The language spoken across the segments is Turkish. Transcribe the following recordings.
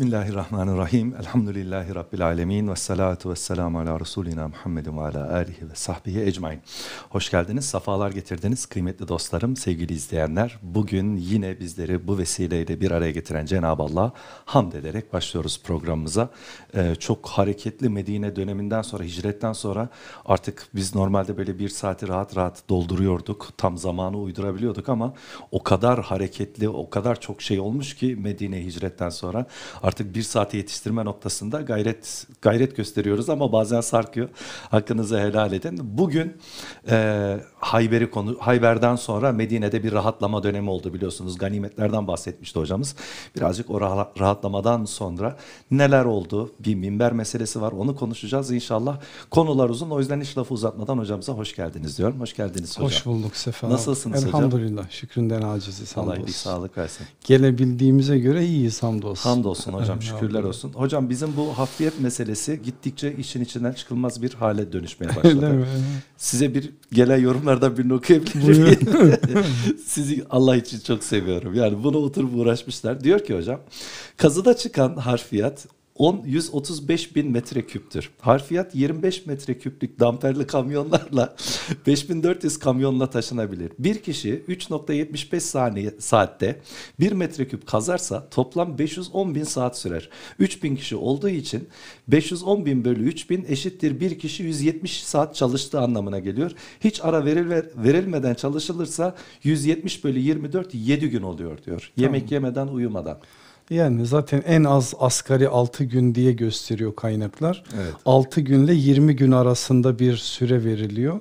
Bismillahirrahmanirrahim. Elhamdülillahi Rabbil alemin. Ve salatu ve selamu ala Resulina Muhammedin ve ala alihi ve sahbihi ecmain. Hoş geldiniz, safalar getirdiniz kıymetli dostlarım, sevgili izleyenler. Bugün yine bizleri bu vesileyle bir araya getiren Cenab-ı Allah hamd ederek başlıyoruz programımıza. Ee, çok hareketli Medine döneminden sonra, hicretten sonra artık biz normalde böyle bir saati rahat rahat dolduruyorduk. Tam zamanı uydurabiliyorduk ama o kadar hareketli, o kadar çok şey olmuş ki Medine hicretten sonra artık bir saate yetiştirme noktasında gayret gayret gösteriyoruz ama bazen sarkıyor. Hakkınızı helal edin. Bugün e, Hayber'i konu Hayber'den sonra Medine'de bir rahatlama dönemi oldu biliyorsunuz. Ganimetlerden bahsetmişti hocamız. Birazcık o rahatlamadan sonra neler oldu? Bir minber meselesi var. Onu konuşacağız inşallah. Konular uzun. O yüzden hiç lafı uzatmadan hocamıza hoş geldiniz diyorum. Hoş geldiniz hocam. Hoş bulduk Sefa. Nasılsınız hocam? Elhamdülillah. Şükründen aciziz. Allah iyilik sağlık versin. Gelebildiğimize göre iyiyiz hamdolsun. Hamdolsun hocam. Şükürler olsun. Hocam bizim bu hafriyet meselesi gittikçe işin içinden çıkılmaz bir hale dönüşmeye başladı. Size bir gelen yorumlardan birini okuyabilir miyim? Sizi Allah için çok seviyorum. Yani bunu oturup uğraşmışlar. Diyor ki hocam kazıda çıkan harfiyat 10 135 bin metreküptür. Harfiyat 25 metreküplük damperli kamyonlarla 5400 kamyonla taşınabilir. Bir kişi 3.75 saniye saatte 1 metreküp kazarsa toplam 510 bin saat sürer. 3000 kişi olduğu için 510 bin bölü 3000 eşittir bir kişi 170 saat çalıştığı anlamına geliyor. Hiç ara veril, verilmeden çalışılırsa 170 bölü 24 7 gün oluyor diyor. Yemek tamam. yemeden uyumadan. Yani zaten en az asgari 6 gün diye gösteriyor kaynaklar. Evet. 6 günle 20 gün arasında bir süre veriliyor.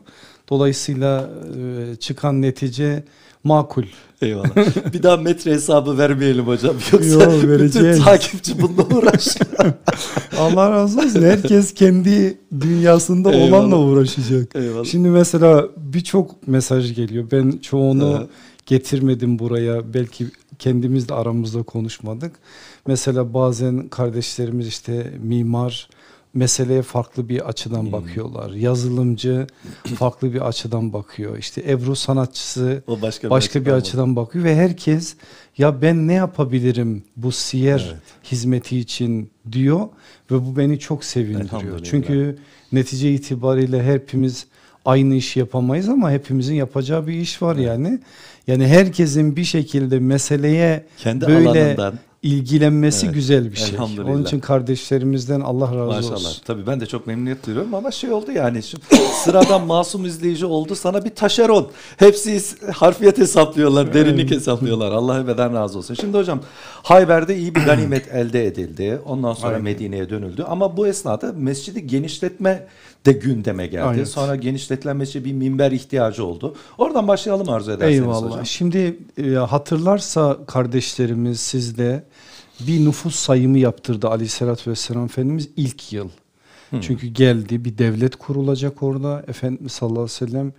Dolayısıyla e, çıkan netice makul. Eyvallah. bir daha metre hesabı vermeyelim hocam. Yoksa Yo, bütün takipçi bununla uğraşıyor. Allah razı olsun. Herkes kendi dünyasında Eyvallah. olanla uğraşacak. Eyvallah. Şimdi mesela birçok mesaj geliyor. Ben çoğunu evet. getirmedim buraya. Belki kendimiz de aramızda konuşmadık. Mesela bazen kardeşlerimiz işte mimar meseleye farklı bir açıdan hmm. bakıyorlar. Yazılımcı farklı bir açıdan bakıyor. İşte Ebru sanatçısı o başka bir, başka bir açıdan bakıyor ve herkes ya ben ne yapabilirim bu siyer evet. hizmeti için diyor ve bu beni çok sevindiriyor. Çünkü netice itibariyle hepimiz aynı işi yapamayız ama hepimizin yapacağı bir iş var evet. yani. Yani herkesin bir şekilde meseleye Kendi böyle alanından ilgilenmesi evet, güzel bir şey. Onun için kardeşlerimizden Allah razı Maşallah. olsun. Tabii ben de çok memnuniyet duyuyorum ama şey oldu yani şimdi sıradan masum izleyici oldu sana bir taşeron. Hepsi harfiyet hesaplıyorlar, derinlik hesaplıyorlar. Allah ebeden razı olsun. Şimdi hocam Hayber'de iyi bir ganimet elde edildi. Ondan sonra Medine'ye dönüldü. Ama bu esnada mescidi genişletme de gündeme geldi. Evet. Sonra genişletilen bir minber ihtiyacı oldu. Oradan başlayalım arzu ederseniz Eyvallah. hocam. Şimdi e, hatırlarsa kardeşlerimiz sizde bir nüfus sayımı yaptırdı aleyhissalatü vesselam Efendimiz ilk yıl. Hmm. Çünkü geldi bir devlet kurulacak orada. Efendimiz sallallahu aleyhi ve sellem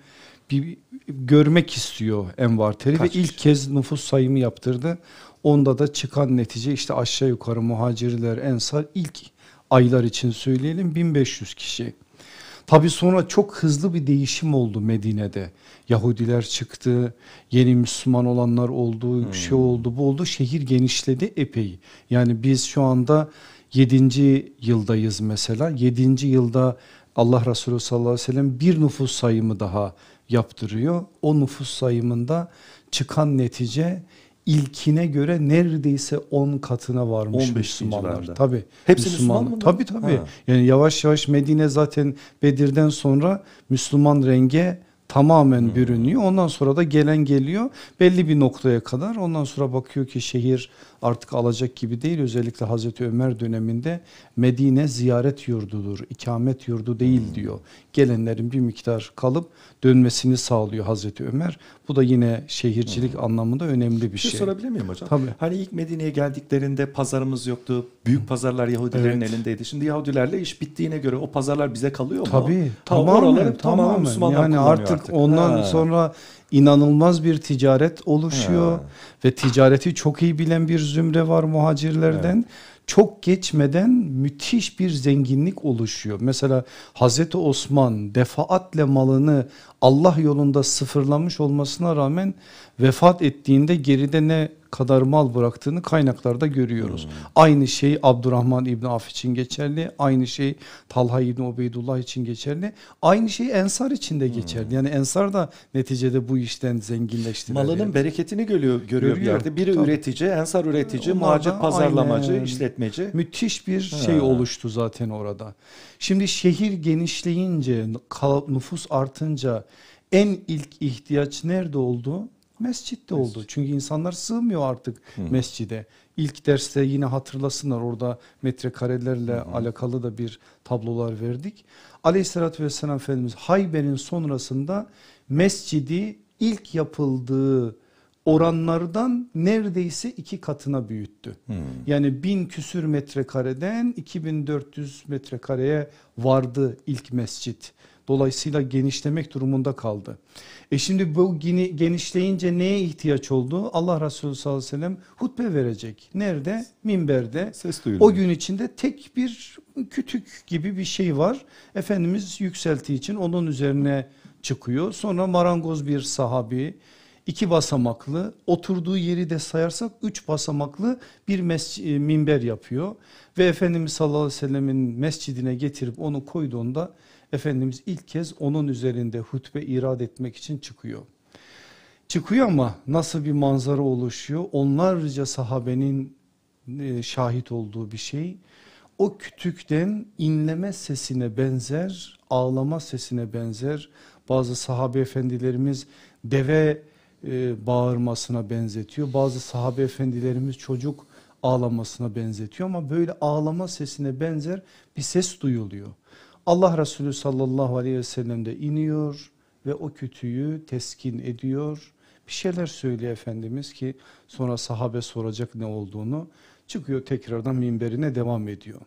bir görmek istiyor envarteri Kaç ve ilk kez nüfus sayımı yaptırdı. Onda da çıkan netice işte aşağı yukarı muhacirler ensar ilk aylar için söyleyelim 1500 kişi. Tabi sonra çok hızlı bir değişim oldu Medine'de. Yahudiler çıktı, yeni Müslüman olanlar oldu, hmm. şey oldu, bu oldu. Şehir genişledi epey. Yani biz şu anda 7. yıldayız mesela. 7. yılda Allah Resulü sallallahu aleyhi ve sellem bir nüfus sayımı daha yaptırıyor. O nüfus sayımında çıkan netice ilkine göre neredeyse 10 katına varmış 15 Müslümanlar. Tabi. Hepsi Müslüman, Müslüman mı? Tabi tabi. Yani yavaş yavaş Medine zaten Bedir'den sonra Müslüman renge tamamen hmm. bürünüyor. Ondan sonra da gelen geliyor belli bir noktaya kadar. Ondan sonra bakıyor ki şehir artık alacak gibi değil. Özellikle Hazreti Ömer döneminde Medine ziyaret yurdudur, ikamet yurdu değil hmm. diyor. Gelenlerin bir miktar kalıp dönmesini sağlıyor Hazreti Ömer. Bu da yine şehircilik hmm. anlamında önemli bir, bir şey. şey. sorabilir miyim hocam? Tabii. Hani ilk Medine'ye geldiklerinde pazarımız yoktu. Büyük pazarlar Yahudilerin evet. elindeydi. Şimdi Yahudilerle iş bittiğine göre o pazarlar bize kalıyor mu? Tabii. Tamamen, tamamen, tamamen. Yani artık, artık ondan ha. sonra inanılmaz bir ticaret oluşuyor Ha. ve ticareti çok iyi bilen bir zümre var muhacirlerden. Çok geçmeden müthiş bir zenginlik oluşuyor. Mesela Hazreti Osman defaatle malını Allah yolunda sıfırlamış olmasına rağmen vefat ettiğinde geride ne kadar mal bıraktığını kaynaklarda görüyoruz. Aynı şey Abdurrahman İbni Af için geçerli. Aynı şey Talha İbni Ubeydullah için geçerli. Aynı şey Ensar için de geçerli. Yani Ensar da neticede bu işten zenginleştiler. Malının yani. bereketini görüyor, görüyor bir yerde. Biri tabii. üretici, ensar üretici, da pazarlamacı, aynen. işletmeci. Müthiş bir şey Ha. oluştu zaten orada. Şimdi şehir genişleyince, nüfus artınca en ilk ihtiyaç nerede oldu? Mescitte oldu. Çünkü insanlar sığmıyor artık mescide. İlk derste yine hatırlasınlar orada metrekarelerle alakalı da bir tablolar verdik. Aleyhissalatü vesselam Efendimiz Hayber'in sonrasında mescidi ilk yapıldığı oranlardan neredeyse iki katına büyüttü. Yani bin küsür metrekareden 2400 metrekareye vardı ilk mescit. Dolayısıyla genişlemek durumunda kaldı. E şimdi bu geni- genişleyince neye ihtiyaç oldu? Allah Resulü sallallahu aleyhi ve sellem hutbe verecek. Nerede? Minberde. Ses duyuluyor. O gün içinde tek bir kütük gibi bir şey var. Efendimiz yükselttiği için onun üzerine çıkıyor. Sonra marangoz bir sahabi iki basamaklı oturduğu yeri de sayarsak üç basamaklı bir e, minber yapıyor. Ve Efendimiz sallallahu aleyhi ve sellemin mescidine getirip onu koyduğunda Efendimiz ilk kez onun üzerinde hutbe irad etmek için çıkıyor. Çıkıyor ama nasıl bir manzara oluşuyor? Onlarca sahabenin e, şahit olduğu bir şey. O kütükten inleme sesine benzer, ağlama sesine benzer. Bazı sahabe efendilerimiz deve e, bağırmasına benzetiyor. Bazı sahabe efendilerimiz çocuk ağlamasına benzetiyor ama böyle ağlama sesine benzer bir ses duyuluyor. Allah Resulü sallallahu aleyhi ve sellem de iniyor ve o kütüğü teskin ediyor. Bir şeyler söylüyor Efendimiz ki sonra sahabe soracak ne olduğunu çıkıyor tekrardan minberine devam ediyor.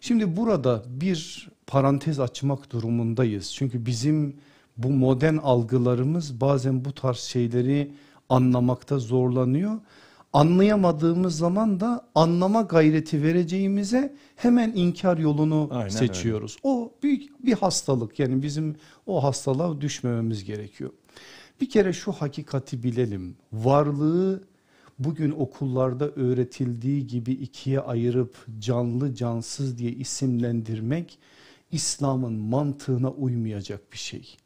Şimdi burada bir parantez açmak durumundayız. Çünkü bizim bu modern algılarımız bazen bu tarz şeyleri anlamakta zorlanıyor. Anlayamadığımız zaman da anlama gayreti vereceğimize hemen inkar yolunu Aynen seçiyoruz. O büyük bir hastalık yani bizim o hastalığa düşmememiz gerekiyor. Bir kere şu hakikati bilelim. Varlığı bugün okullarda öğretildiği gibi ikiye ayırıp canlı cansız diye isimlendirmek İslam'ın mantığına uymayacak bir şey.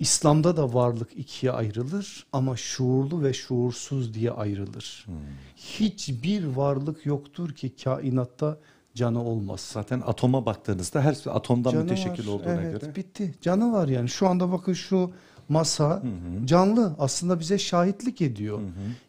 İslam'da da varlık ikiye ayrılır ama şuurlu ve şuursuz diye ayrılır. Hiçbir varlık yoktur ki kainatta canı olmaz. Zaten atoma baktığınızda her şey atomdan Canı müteşekkil var, olduğuna evet, göre. Bitti canı var yani şu anda bakın şu masa canlı aslında bize şahitlik ediyor.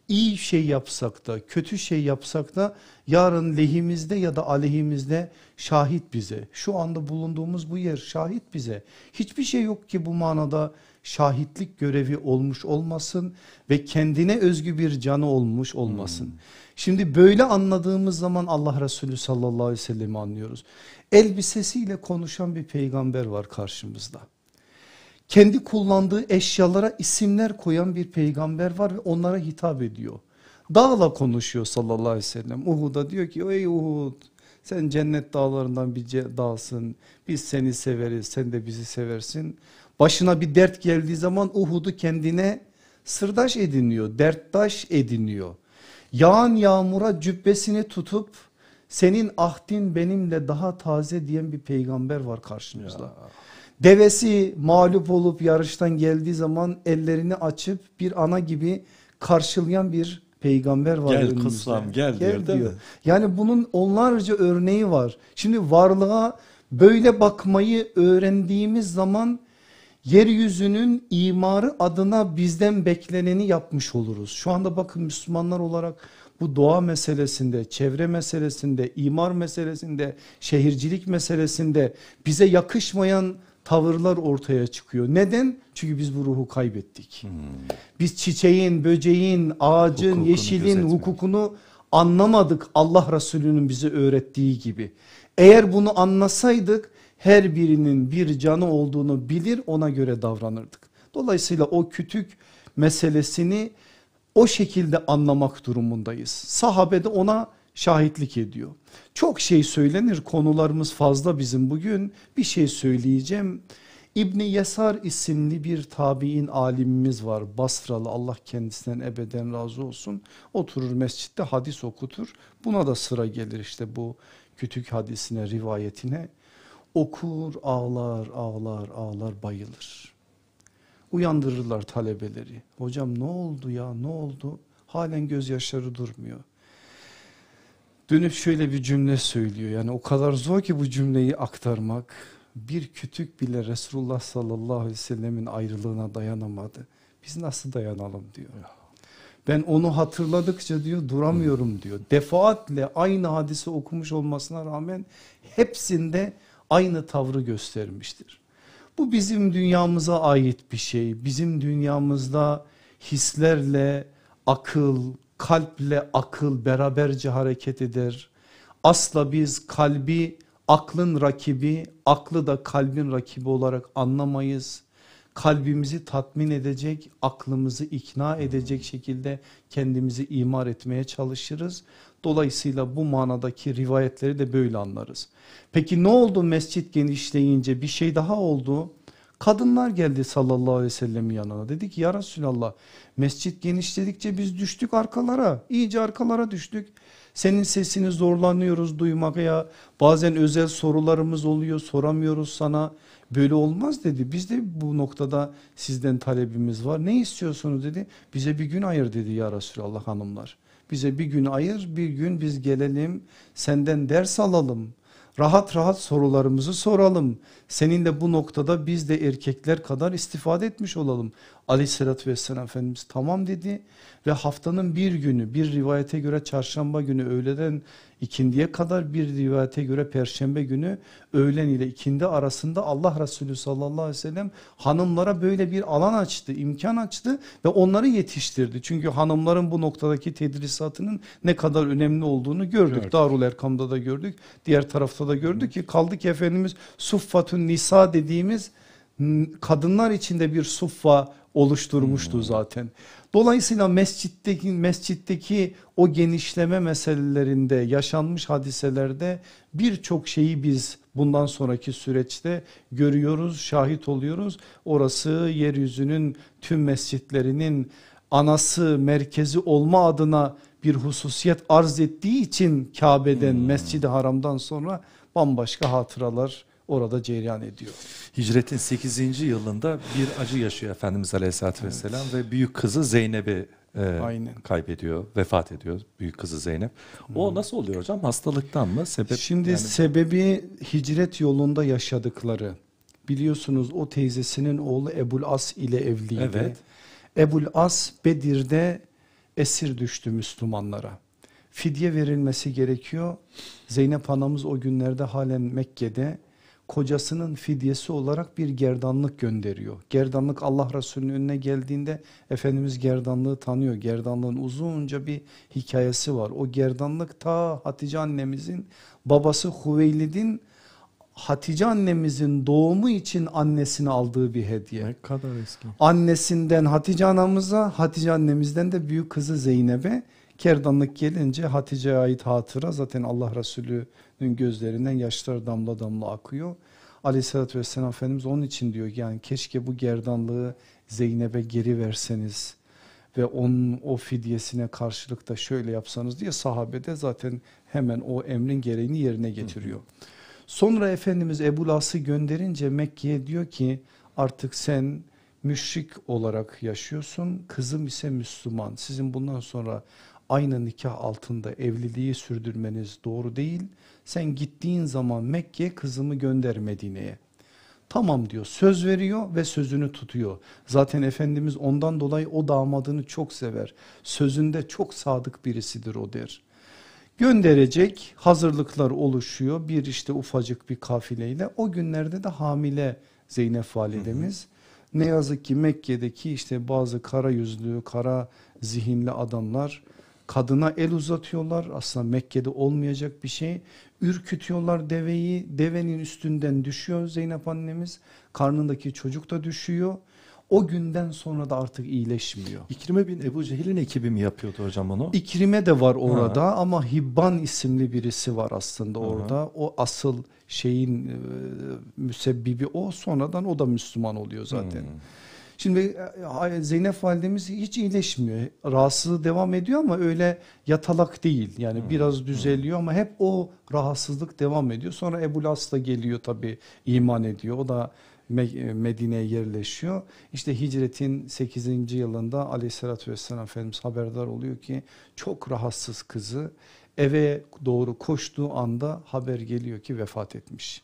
İyi şey yapsak da kötü şey yapsak da yarın lehimizde ya da aleyhimizde şahit bize. Şu anda bulunduğumuz bu yer şahit bize. Hiçbir şey yok ki bu manada şahitlik görevi olmuş olmasın ve kendine özgü bir canı olmuş olmasın. Şimdi böyle anladığımız zaman Allah Resulü sallallahu aleyhi ve sellem'i anlıyoruz. Elbisesiyle konuşan bir peygamber var karşımızda. Kendi kullandığı eşyalara isimler koyan bir peygamber var ve onlara hitap ediyor. Dağla konuşuyor sallallahu aleyhi ve sellem. Uhud'a diyor ki ey Uhud sen cennet dağlarından bir dağsın. Biz seni severiz sen de bizi seversin. Başına bir dert geldiği zaman Uhud'u kendine sırdaş ediniyor, derttaş ediniyor. Yağan yağmura cübbesini tutup senin ahdin benimle daha taze diyen bir peygamber var karşımızda. Devesi mağlup olup yarıştan geldiği zaman ellerini açıp bir ana gibi karşılayan bir peygamber var Gel önümüzde. kıslam, gel diyor, değil mi? Yani bunun onlarca örneği var. Şimdi varlığa böyle bakmayı öğrendiğimiz zaman yeryüzünün imarı adına bizden bekleneni yapmış oluruz. Şu anda bakın Müslümanlar olarak bu doğa meselesinde, çevre meselesinde, imar meselesinde, şehircilik meselesinde bize yakışmayan tavırlar ortaya çıkıyor. Neden? Çünkü biz bu ruhu kaybettik. Biz çiçeğin, böceğin, ağacın, Hukukunu yeşilin gözetmedik. hukukunu anlamadık Allah Resulü'nün bize öğrettiği gibi. Eğer bunu anlasaydık her birinin bir canı olduğunu bilir ona göre davranırdık. Dolayısıyla o kütük meselesini o şekilde anlamak durumundayız. Sahabe de ona şahitlik ediyor. Çok şey söylenir konularımız fazla bizim bugün bir şey söyleyeceğim. İbni Yesar isimli bir tabi'in alimimiz var Basralı Allah kendisinden ebeden razı olsun. Oturur mescitte hadis okutur buna da sıra gelir işte bu kütük hadisine rivayetine. Okur ağlar ağlar ağlar bayılır. Uyandırırlar talebeleri. Hocam ne oldu ya ne oldu? Halen gözyaşları durmuyor. Dönüp şöyle bir cümle söylüyor. Yani o kadar zor ki bu cümleyi aktarmak. Bir kütük bile Resulullah sallallahu aleyhi ve sellemin ayrılığına dayanamadı. Biz nasıl dayanalım diyor. Ben onu hatırladıkça diyor duramıyorum diyor. Defaatle aynı hadisi okumuş olmasına rağmen hepsinde aynı tavrı göstermiştir. Bu bizim dünyamıza ait bir şey. Bizim dünyamızda hislerle akıl, kalple akıl beraberce hareket eder. Asla biz kalbi aklın rakibi, aklı da kalbin rakibi olarak anlamayız. Kalbimizi tatmin edecek, aklımızı ikna edecek şekilde kendimizi imar etmeye çalışırız. Dolayısıyla bu manadaki rivayetleri de böyle anlarız. Peki ne oldu mescit genişleyince bir şey daha oldu. Kadınlar geldi sallallahu aleyhi ve sellemin yanına dedi ki ya Resulallah mescit genişledikçe biz düştük arkalara iyice arkalara düştük. Senin sesini zorlanıyoruz duymaya bazen özel sorularımız oluyor soramıyoruz sana böyle olmaz dedi. Biz de bu noktada sizden talebimiz var ne istiyorsunuz dedi bize bir gün ayır dedi ya Resulallah hanımlar. Bize bir gün ayır bir gün biz gelelim senden ders alalım rahat rahat sorularımızı soralım. Seninle bu noktada biz de erkekler kadar istifade etmiş olalım. Aleyhissalatü vesselam Efendimiz tamam dedi ve haftanın bir günü bir rivayete göre çarşamba günü öğleden ikindiye kadar bir rivayete göre perşembe günü öğlen ile ikindi arasında Allah Resulü sallallahu aleyhi ve sellem hanımlara böyle bir alan açtı imkan açtı ve onları yetiştirdi. Çünkü hanımların bu noktadaki tedrisatının ne kadar önemli olduğunu gördük. Evet. Darul Erkam'da da gördük diğer tarafta da gördük ki kaldı ki Efendimiz suffatun nisa dediğimiz kadınlar içinde bir suffa oluşturmuştu hmm. zaten. Dolayısıyla mescitteki mescitteki o genişleme meselelerinde yaşanmış hadiselerde birçok şeyi biz bundan sonraki süreçte görüyoruz, şahit oluyoruz. Orası yeryüzünün tüm mescitlerinin anası, merkezi olma adına bir hususiyet arz ettiği için Kabe'den, hmm. Mescid-i Haram'dan sonra bambaşka hatıralar orada cereyan ediyor. Hicretin 8. yılında bir acı yaşıyor Efendimiz Aleyhisselatü evet. Vesselam ve büyük kızı Zeynep'i e, kaybediyor, vefat ediyor büyük kızı Zeynep. O hmm. nasıl oluyor hocam? Hastalıktan mı? Sebep Şimdi yani... sebebi hicret yolunda yaşadıkları. Biliyorsunuz o teyzesinin oğlu Ebul As ile evliydi. Evet. Ebul As Bedir'de esir düştü Müslümanlara. Fidye verilmesi gerekiyor. Zeynep anamız o günlerde halen Mekke'de kocasının fidyesi olarak bir gerdanlık gönderiyor. Gerdanlık Allah Resulü'nün önüne geldiğinde Efendimiz gerdanlığı tanıyor. Gerdanlığın uzunca bir hikayesi var. O gerdanlık ta Hatice annemizin babası Huveylid'in Hatice annemizin doğumu için annesine aldığı bir hediye. Ne kadar eski. Annesinden Hatice anamıza, Hatice annemizden de büyük kızı Zeynep'e Kerdanlık gelince Hatice'ye ait hatıra zaten Allah Resulü'nün gözlerinden yaşlar damla damla akıyor. Aleyhissalatü vesselam Efendimiz onun için diyor yani keşke bu gerdanlığı Zeynep'e geri verseniz ve onun o fidyesine karşılık da şöyle yapsanız diye sahabede zaten hemen o emrin gereğini yerine getiriyor. Sonra Efendimiz Ebu Las'ı gönderince Mekke'ye diyor ki artık sen müşrik olarak yaşıyorsun kızım ise Müslüman sizin bundan sonra aynı nikah altında evliliği sürdürmeniz doğru değil. Sen gittiğin zaman Mekke kızımı gönder Medine'ye. Tamam diyor söz veriyor ve sözünü tutuyor. Zaten Efendimiz ondan dolayı o damadını çok sever. Sözünde çok sadık birisidir o der. Gönderecek hazırlıklar oluşuyor bir işte ufacık bir kafileyle o günlerde de hamile Zeynep validemiz. Hı hı. Ne yazık ki Mekke'deki işte bazı kara yüzlü kara zihinli adamlar kadına el uzatıyorlar aslında Mekke'de olmayacak bir şey ürkütüyorlar deveyi devenin üstünden düşüyor Zeynep annemiz karnındaki çocuk da düşüyor O günden sonra da artık iyileşmiyor. İkrime bin Ebu Cehil'in ekibi mi yapıyordu hocam onu? İkrime de var orada ha. ama Hibban isimli birisi var aslında orada. Ha. O asıl şeyin e, müsebbibi o sonradan o da Müslüman oluyor zaten. Hmm. Şimdi e, Zeynep validemiz hiç iyileşmiyor. Rahatsızlığı devam ediyor ama öyle yatalak değil. Yani hmm. biraz düzeliyor ama hep o rahatsızlık devam ediyor. Sonra Ebu Las da geliyor tabi iman ediyor. O da e, Medine'ye yerleşiyor. İşte hicretin 8. yılında aleyhissalatü vesselam Efendimiz haberdar oluyor ki çok rahatsız kızı eve doğru koştuğu anda haber geliyor ki vefat etmiş.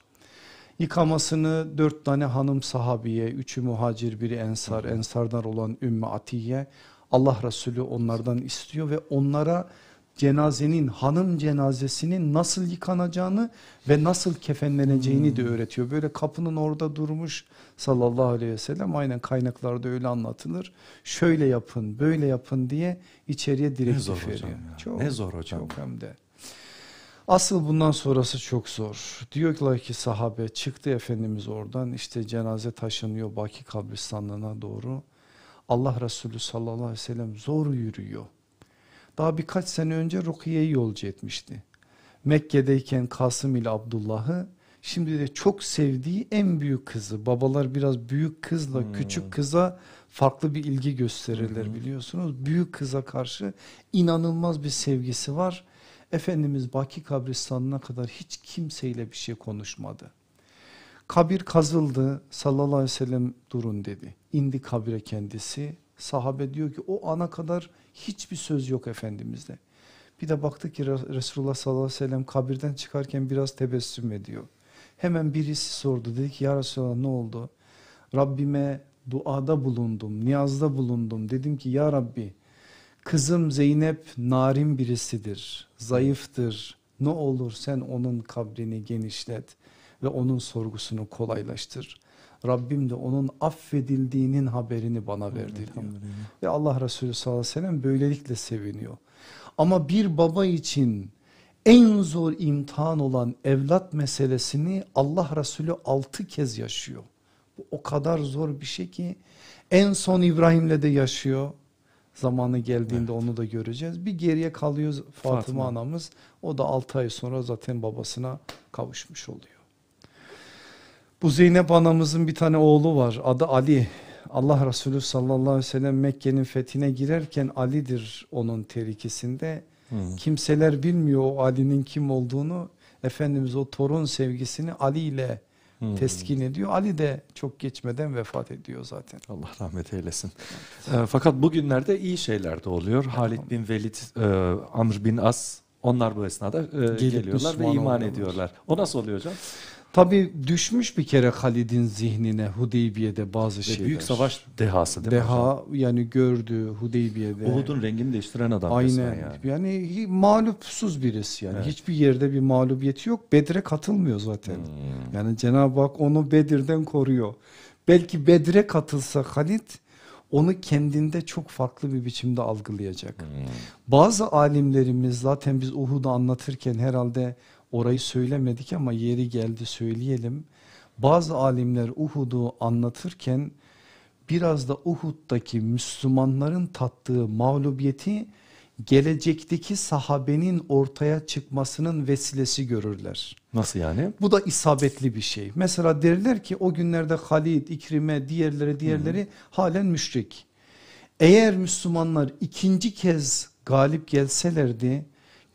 Yıkamasını dört tane hanım sahabiye, üçü muhacir, biri ensar, ensardan olan Ümmü Atiye Allah Resulü onlardan istiyor ve onlara cenazenin hanım cenazesinin nasıl yıkanacağını ve nasıl kefenleneceğini de hmm. öğretiyor. Böyle kapının orada durmuş sallallahu aleyhi ve sellem aynen kaynaklarda öyle anlatılır. Şöyle yapın böyle yapın diye içeriye direktif veriyor. Çok, ne zor hocam. Çok hem de. Asıl bundan sonrası çok zor. Diyorlar ki sahabe çıktı Efendimiz oradan işte cenaze taşınıyor Baki kabristanlığına doğru. Allah Resulü sallallahu aleyhi ve sellem zor yürüyor. Daha birkaç sene önce Rukiye'yi yolcu etmişti. Mekke'deyken Kasım ile Abdullah'ı şimdi de çok sevdiği en büyük kızı. Babalar biraz büyük kızla hmm. küçük kıza farklı bir ilgi gösterirler hmm. biliyorsunuz. Büyük kıza karşı inanılmaz bir sevgisi var. Efendimiz Baki kabristanına kadar hiç kimseyle bir şey konuşmadı. Kabir kazıldı sallallahu aleyhi ve sellem durun dedi. İndi kabire kendisi sahabe diyor ki o ana kadar hiçbir söz yok Efendimiz'de. Bir de baktık ki Resulullah sallallahu aleyhi ve sellem kabirden çıkarken biraz tebessüm ediyor. Hemen birisi sordu dedi ki ya Resulallah ne oldu? Rabbime duada bulundum, niyazda bulundum. Dedim ki ya Rabbi kızım Zeynep narin birisidir, zayıftır. Ne olur sen onun kabrini genişlet ve onun sorgusunu kolaylaştır. Rabbim de onun affedildiğinin haberini bana verdi diyor. Ve Allah Resulü sallallahu aleyhi ve sellem böylelikle seviniyor. Ama bir baba için en zor imtihan olan evlat meselesini Allah Resulü altı kez yaşıyor. Bu o kadar zor bir şey ki en son İbrahim'le de yaşıyor. Zamanı geldiğinde evet. onu da göreceğiz. Bir geriye kalıyor Fatıma, Fatıma anamız. O da 6 ay sonra zaten babasına kavuşmuş oluyor. Bu Zeynep anamızın bir tane oğlu var adı Ali. Allah Resulü sallallahu aleyhi ve sellem Mekke'nin fethine girerken Ali'dir onun terikisinde. Hmm. Kimseler bilmiyor o Ali'nin kim olduğunu. Efendimiz o torun sevgisini Ali ile hmm. teskin ediyor. Ali de çok geçmeden vefat ediyor zaten. Allah rahmet eylesin. Evet. E, fakat bugünlerde iyi şeyler de oluyor. Halid bin Velid, e, Amr bin As onlar bu esnada e, geliyorlar ve iman oluyorlar. ediyorlar. O nasıl oluyor hocam? Tabi düşmüş bir kere Halid'in zihnine Hudeybiye'de bazı şeyler. Büyük savaş dehası değil Deha hocam? yani gördü Hudeybiye'de. Uhud'un rengini değiştiren adam. Aynen yani. yani mağlupsuz birisi yani. Evet. Hiçbir yerde bir mağlubiyeti yok. Bedre katılmıyor zaten. Hmm. Yani Cenab-ı Hak onu Bedir'den koruyor. Belki Bedre katılsa Halid onu kendinde çok farklı bir biçimde algılayacak. Hmm. Bazı alimlerimiz zaten biz Uhud'u anlatırken herhalde Orayı söylemedik ama yeri geldi söyleyelim. Bazı alimler Uhud'u anlatırken biraz da Uhud'daki Müslümanların tattığı mağlubiyeti gelecekteki sahabenin ortaya çıkmasının vesilesi görürler. Nasıl yani? Bu da isabetli bir şey. Mesela derler ki o günlerde Halid, İkrime, diğerleri diğerleri -hı. halen müşrik. Eğer Müslümanlar ikinci kez galip gelselerdi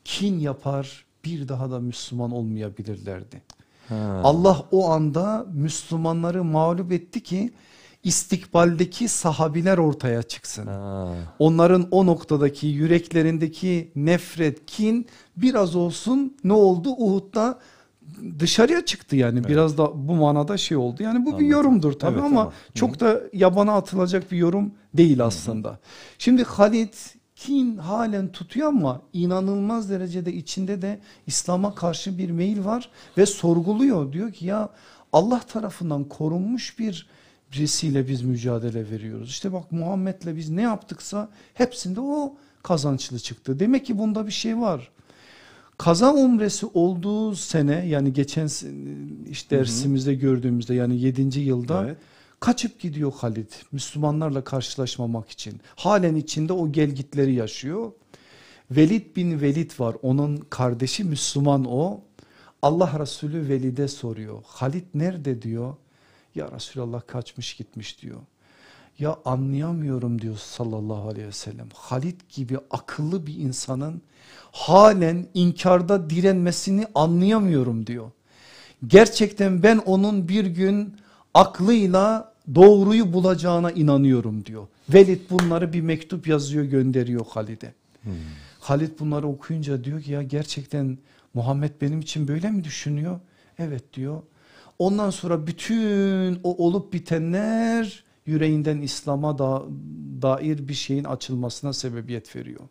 kin yapar, bir daha da Müslüman olmayabilirlerdi. Ha. Allah o anda Müslümanları mağlup etti ki istikbaldeki sahabiler ortaya çıksın. Ha. Onların o noktadaki yüreklerindeki nefret, kin biraz olsun ne oldu Uhud'da dışarıya çıktı yani evet. biraz da bu manada şey oldu. Yani bu Anladım. bir yorumdur tabii evet, ama tamam. çok da yabana atılacak bir yorum değil aslında. Hı -hı. Şimdi Halid kin halen tutuyor ama inanılmaz derecede içinde de İslam'a karşı bir meyil var ve sorguluyor. Diyor ki ya Allah tarafından korunmuş bir birisiyle biz mücadele veriyoruz. İşte bak Muhammed'le biz ne yaptıksa hepsinde o kazançlı çıktı. Demek ki bunda bir şey var. Kaza umresi olduğu sene yani geçen iş dersimizde gördüğümüzde yani 7. yılda evet. Kaçıp gidiyor Halid Müslümanlarla karşılaşmamak için. Halen içinde o gelgitleri yaşıyor. Velid bin Velid var onun kardeşi Müslüman o. Allah Resulü Velid'e soruyor. Halid nerede diyor. Ya Resulallah kaçmış gitmiş diyor. Ya anlayamıyorum diyor sallallahu aleyhi ve sellem. Halid gibi akıllı bir insanın halen inkarda direnmesini anlayamıyorum diyor. Gerçekten ben onun bir gün aklıyla doğruyu bulacağına inanıyorum diyor. Velid bunları bir mektup yazıyor gönderiyor Halid'e. Hmm. Halid bunları okuyunca diyor ki ya gerçekten Muhammed benim için böyle mi düşünüyor? Evet diyor. Ondan sonra bütün o olup bitenler yüreğinden İslam'a da, dair bir şeyin açılmasına sebebiyet veriyor.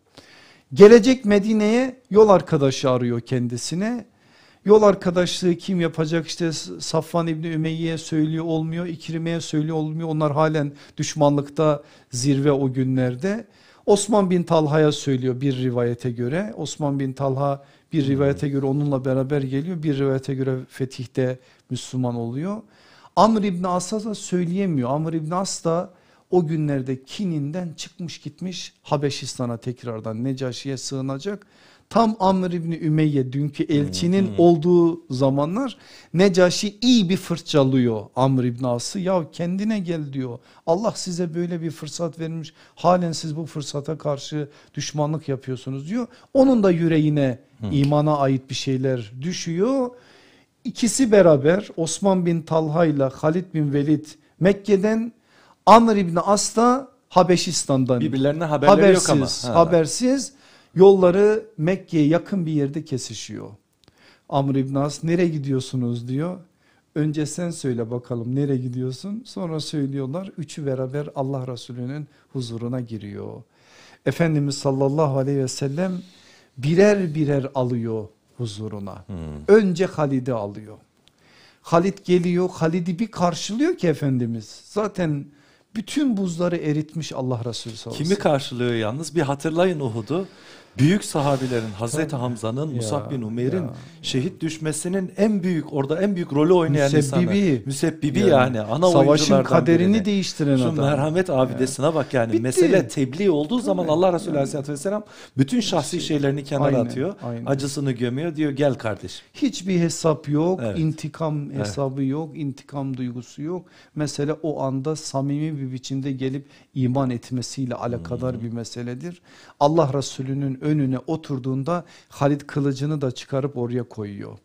Gelecek Medine'ye yol arkadaşı arıyor kendisine. Yol arkadaşlığı kim yapacak işte Safvan İbni Ümeyye'ye söylüyor olmuyor. İkrime'ye söylüyor olmuyor. Onlar halen düşmanlıkta zirve o günlerde. Osman bin Talha'ya söylüyor bir rivayete göre. Osman bin Talha bir rivayete göre onunla beraber geliyor. Bir rivayete göre fetihte Müslüman oluyor. Amr İbni As'a da söyleyemiyor. Amr İbni As da o günlerde kininden çıkmış gitmiş Habeşistan'a tekrardan Necaşi'ye sığınacak. Tam Amr İbni Ümeyye dünkü elçinin hmm. olduğu zamanlar Necaşi iyi bir fırçalıyor Amr İbni As'ı. Ya kendine gel diyor. Allah size böyle bir fırsat vermiş. Halen siz bu fırsata karşı düşmanlık yapıyorsunuz diyor. Onun da yüreğine hmm. imana ait bir şeyler düşüyor. İkisi beraber Osman bin Talha ile Halid bin Velid Mekke'den Amr İbni As da Habeşistan'dan. Birbirlerine haberleri habersiz, yok ama. Ha. Habersiz Yolları Mekke'ye yakın bir yerde kesişiyor. Amr İbn As nereye gidiyorsunuz diyor. Önce sen söyle bakalım nereye gidiyorsun? Sonra söylüyorlar. Üçü beraber Allah Resulü'nün huzuruna giriyor. Efendimiz sallallahu aleyhi ve sellem birer birer alıyor huzuruna. Hmm. Önce Halid'i alıyor. Halid geliyor Halid'i bir karşılıyor ki Efendimiz. Zaten bütün buzları eritmiş Allah Resulü sallallahu aleyhi ve sellem. Kimi karşılıyor yalnız bir hatırlayın Uhud'u büyük sahabilerin Hazreti Hamza'nın Musab bin Umeyr'in şehit düşmesinin en büyük orada en büyük rolü oynayan müsebbibi, insanı. Müsebbibi yani, yani ana Savaşın kaderini birine. değiştiren Şu adam. merhamet abidesine yani. bak yani Bitti. mesele tebliğ olduğu zaman evet. Allah Resulü yani. Aleyhisselatü Vesselam bütün şahsi şey, şeylerini kenara aynen, atıyor. Aynen. Acısını gömüyor diyor gel kardeşim. Hiçbir hesap yok evet. intikam evet. hesabı yok intikam duygusu yok. Mesele o anda samimi bir biçimde gelip iman etmesiyle alakadar hmm. bir meseledir. Allah Resulü'nün önüne oturduğunda Halid kılıcını da çıkarıp oraya koyuyor.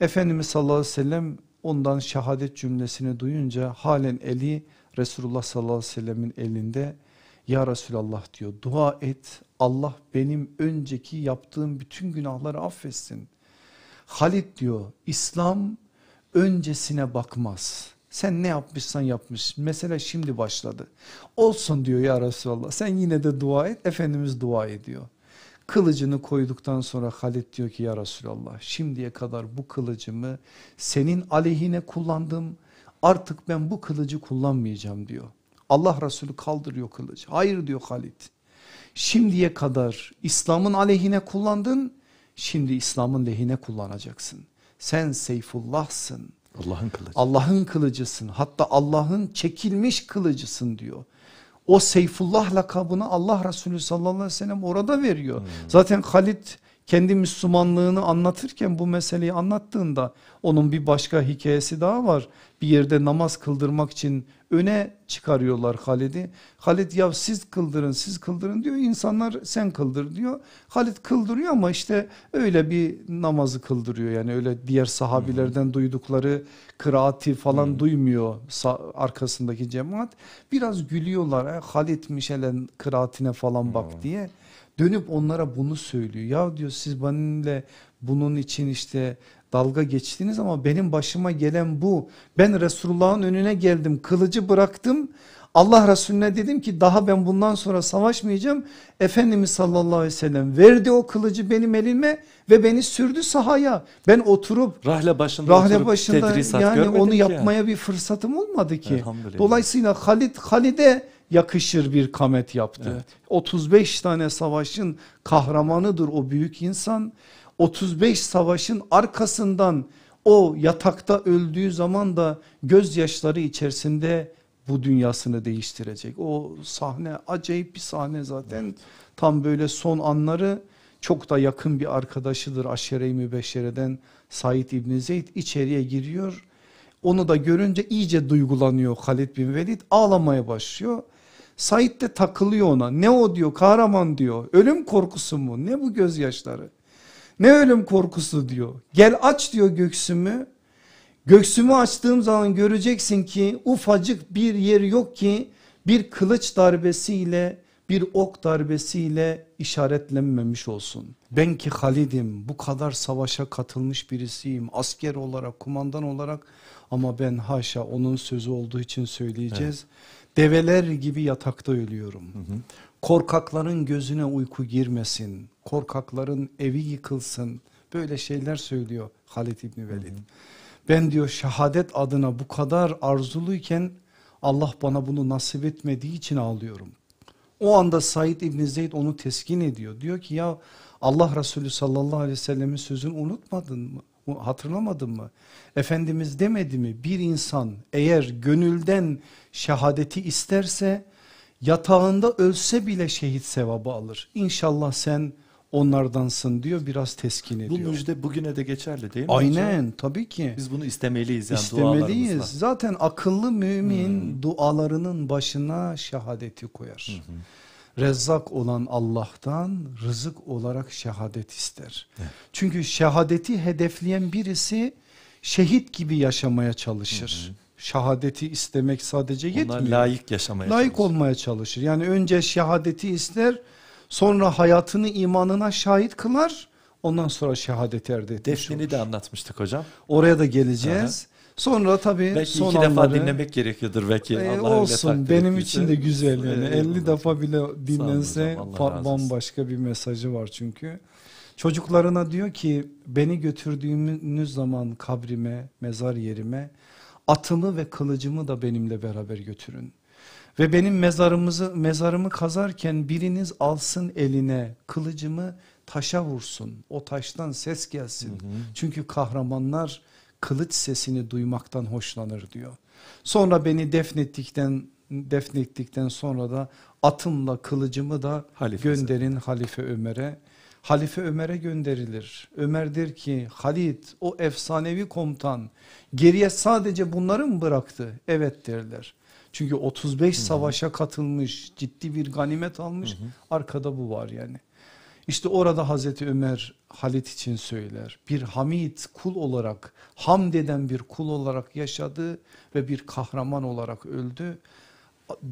Efendimiz sallallahu aleyhi ve sellem ondan şehadet cümlesini duyunca halen eli Resulullah sallallahu aleyhi ve sellemin elinde ya Resulallah diyor dua et Allah benim önceki yaptığım bütün günahları affetsin. Halid diyor İslam öncesine bakmaz. Sen ne yapmışsan yapmış. Mesela şimdi başladı. Olsun diyor ya Resulallah. Sen yine de dua et. Efendimiz dua ediyor. Kılıcını koyduktan sonra Halid diyor ki ya Resulallah şimdiye kadar bu kılıcımı senin aleyhine kullandım. Artık ben bu kılıcı kullanmayacağım diyor. Allah Resulü kaldırıyor kılıcı. Hayır diyor Halid. Şimdiye kadar İslam'ın aleyhine kullandın. Şimdi İslam'ın lehine kullanacaksın. Sen Seyfullah'sın. Allah'ın kılıcı. Allah'ın kılıcısın. Hatta Allah'ın çekilmiş kılıcısın diyor. O Seyfullah lakabını Allah Resulü sallallahu aleyhi ve sellem orada veriyor. Hmm. Zaten Halid kendi Müslümanlığını anlatırken bu meseleyi anlattığında onun bir başka hikayesi daha var. Bir yerde namaz kıldırmak için öne çıkarıyorlar Halid'i. Halid ya siz kıldırın siz kıldırın diyor. İnsanlar sen kıldır diyor. Halid kıldırıyor ama işte öyle bir namazı kıldırıyor. Yani öyle diğer sahabilerden duydukları kıraati falan hmm. duymuyor arkasındaki cemaat. Biraz gülüyorlar. E, Halid'miş hele kıraatine falan bak hmm. diye. Dönüp onlara bunu söylüyor. Ya diyor siz benimle bunun için işte dalga geçtiniz ama benim başıma gelen bu. Ben Resulullah'ın önüne geldim kılıcı bıraktım. Allah Resulüne dedim ki daha ben bundan sonra savaşmayacağım. Efendimiz sallallahu aleyhi ve sellem verdi o kılıcı benim elime ve beni sürdü sahaya. Ben oturup rahle başında, rahle oturup başında yani onu yapmaya yani. bir fırsatım olmadı ki. Dolayısıyla Halid Halid'e yakışır bir kamet yaptı. Evet. 35 tane savaşın kahramanıdır o büyük insan. 35 savaşın arkasından o yatakta öldüğü zaman da gözyaşları içerisinde bu dünyasını değiştirecek. O sahne acayip bir sahne zaten. Tam böyle son anları çok da yakın bir arkadaşıdır Aşere-i Mübeşşere'den Said İbni Zeyd içeriye giriyor. Onu da görünce iyice duygulanıyor Halid bin Velid ağlamaya başlıyor. Said de takılıyor ona. Ne o diyor kahraman diyor. Ölüm korkusu mu? Ne bu gözyaşları? Ne ölüm korkusu diyor. Gel aç diyor göksümü. Göksümü açtığım zaman göreceksin ki ufacık bir yer yok ki bir kılıç darbesiyle bir ok darbesiyle işaretlenmemiş olsun. Ben ki Halid'im bu kadar savaşa katılmış birisiyim. Asker olarak kumandan olarak. Ama ben haşa onun sözü olduğu için söyleyeceğiz. Evet. Develer gibi yatakta ölüyorum. Hı hı. Korkakların gözüne uyku girmesin. Korkakların evi yıkılsın. Böyle şeyler söylüyor Halid İbni Velid. Hı hı. Ben diyor şehadet adına bu kadar arzuluyken Allah bana bunu nasip etmediği için ağlıyorum. O anda Said İbni Zeyd onu teskin ediyor. Diyor ki ya Allah Resulü sallallahu aleyhi ve sellemin sözünü unutmadın mı? Hatırlamadın mı? Efendimiz demedi mi? Bir insan eğer gönülden şehadeti isterse yatağında ölse bile şehit sevabı alır. İnşallah sen onlardansın diyor biraz teskin ediyor. Bu müjde bugüne de geçerli değil mi? Aynen hocam? tabii ki. Biz bunu istemeliyiz yani İstemeliyiz. Zaten akıllı mümin hmm. dualarının başına şehadeti koyar. Hmm. Rezzak olan Allah'tan rızık olarak şehadet ister. Evet. Çünkü şehadeti hedefleyen birisi şehit gibi yaşamaya çalışır. Hı hı. Şehadeti istemek sadece yetmiyor. Onlar layık yaşamaya Layık çalışır. olmaya çalışır. Yani önce şehadeti ister sonra hayatını imanına şahit kılar ondan sonra şehadeti erde etmiş Defnini olur. de anlatmıştık hocam. Oraya da geleceğiz. Aha. Sonra tabii belki son iki anları, defa dinlemek gerekiyordur belki. E, Allah olsun benim için de güzel yani. Ee, 50 defa bile dinlense bambaşka bir mesajı var çünkü. Çocuklarına diyor ki beni götürdüğünüz zaman kabrime, mezar yerime atımı ve kılıcımı da benimle beraber götürün. Ve benim mezarımızı mezarımı kazarken biriniz alsın eline kılıcımı taşa vursun. O taştan ses gelsin. Hı hı. Çünkü kahramanlar kılıç sesini duymaktan hoşlanır diyor. Sonra beni defnettikten defnettikten sonra da atımla kılıcımı da Halife gönderin. Halife Ömer'e. Halife Ömer'e gönderilir. Ömer der ki Halid o efsanevi komutan geriye sadece bunları mı bıraktı? Evet derler. Çünkü 35 Hı -hı. savaşa katılmış ciddi bir ganimet almış Hı -hı. arkada bu var yani. İşte orada Hazreti Ömer Halit için söyler. Bir hamid kul olarak hamd eden bir kul olarak yaşadı ve bir kahraman olarak öldü.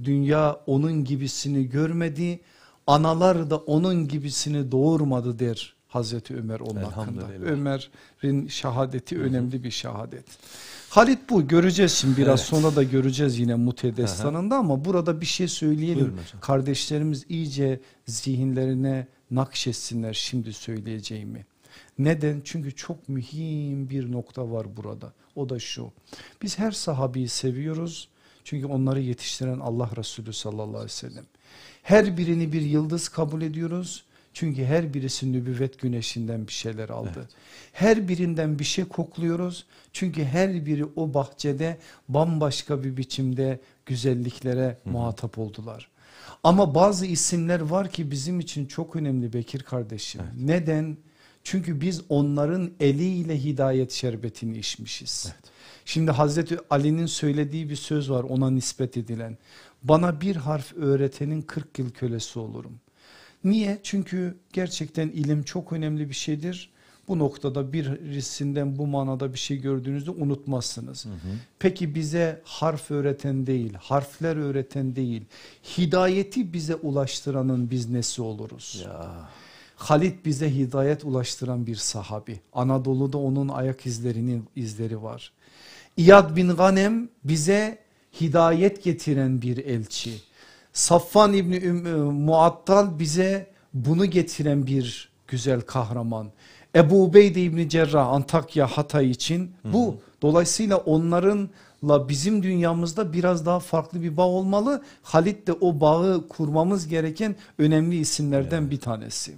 Dünya onun gibisini görmedi. Analar da onun gibisini doğurmadı der Hazreti Ömer onun hakkında. Ömer'in şehadeti önemli bir şehadet. Halit bu göreceğiz şimdi biraz evet. sonra da göreceğiz yine Mute destanında ama burada bir şey söyleyelim. Kardeşlerimiz iyice zihinlerine nakşetsinler şimdi söyleyeceğimi. Neden? Çünkü çok mühim bir nokta var burada. O da şu. Biz her sahabeyi seviyoruz. Çünkü onları yetiştiren Allah Resulü sallallahu aleyhi ve sellem. Her birini bir yıldız kabul ediyoruz. Çünkü her birisi nübüvvet güneşinden bir şeyler aldı. Evet. Her birinden bir şey kokluyoruz. Çünkü her biri o bahçede bambaşka bir biçimde güzelliklere Hı. muhatap oldular. Ama bazı isimler var ki bizim için çok önemli Bekir kardeşim. Evet. Neden? Çünkü biz onların eliyle hidayet şerbetini içmişiz. Evet. Şimdi Hazreti Ali'nin söylediği bir söz var ona nispet edilen. Bana bir harf öğretenin 40 yıl kölesi olurum. Niye? Çünkü gerçekten ilim çok önemli bir şeydir. Bu noktada birisinden bu manada bir şey gördüğünüzde unutmazsınız. Hı hı. Peki bize harf öğreten değil, harfler öğreten değil, hidayeti bize ulaştıranın biz nesi oluruz? Ya. Halit bize hidayet ulaştıran bir sahabi. Anadolu'da onun ayak izlerinin izleri var. İyad bin Ganem bize hidayet getiren bir elçi. Safvan İbni Muattal bize bunu getiren bir güzel kahraman. Ebu Ubeyde İbni Cerrah Antakya Hatay için bu. Hı hı. Dolayısıyla onlarınla bizim dünyamızda biraz daha farklı bir bağ olmalı. Halit de o bağı kurmamız gereken önemli isimlerden evet. bir tanesi.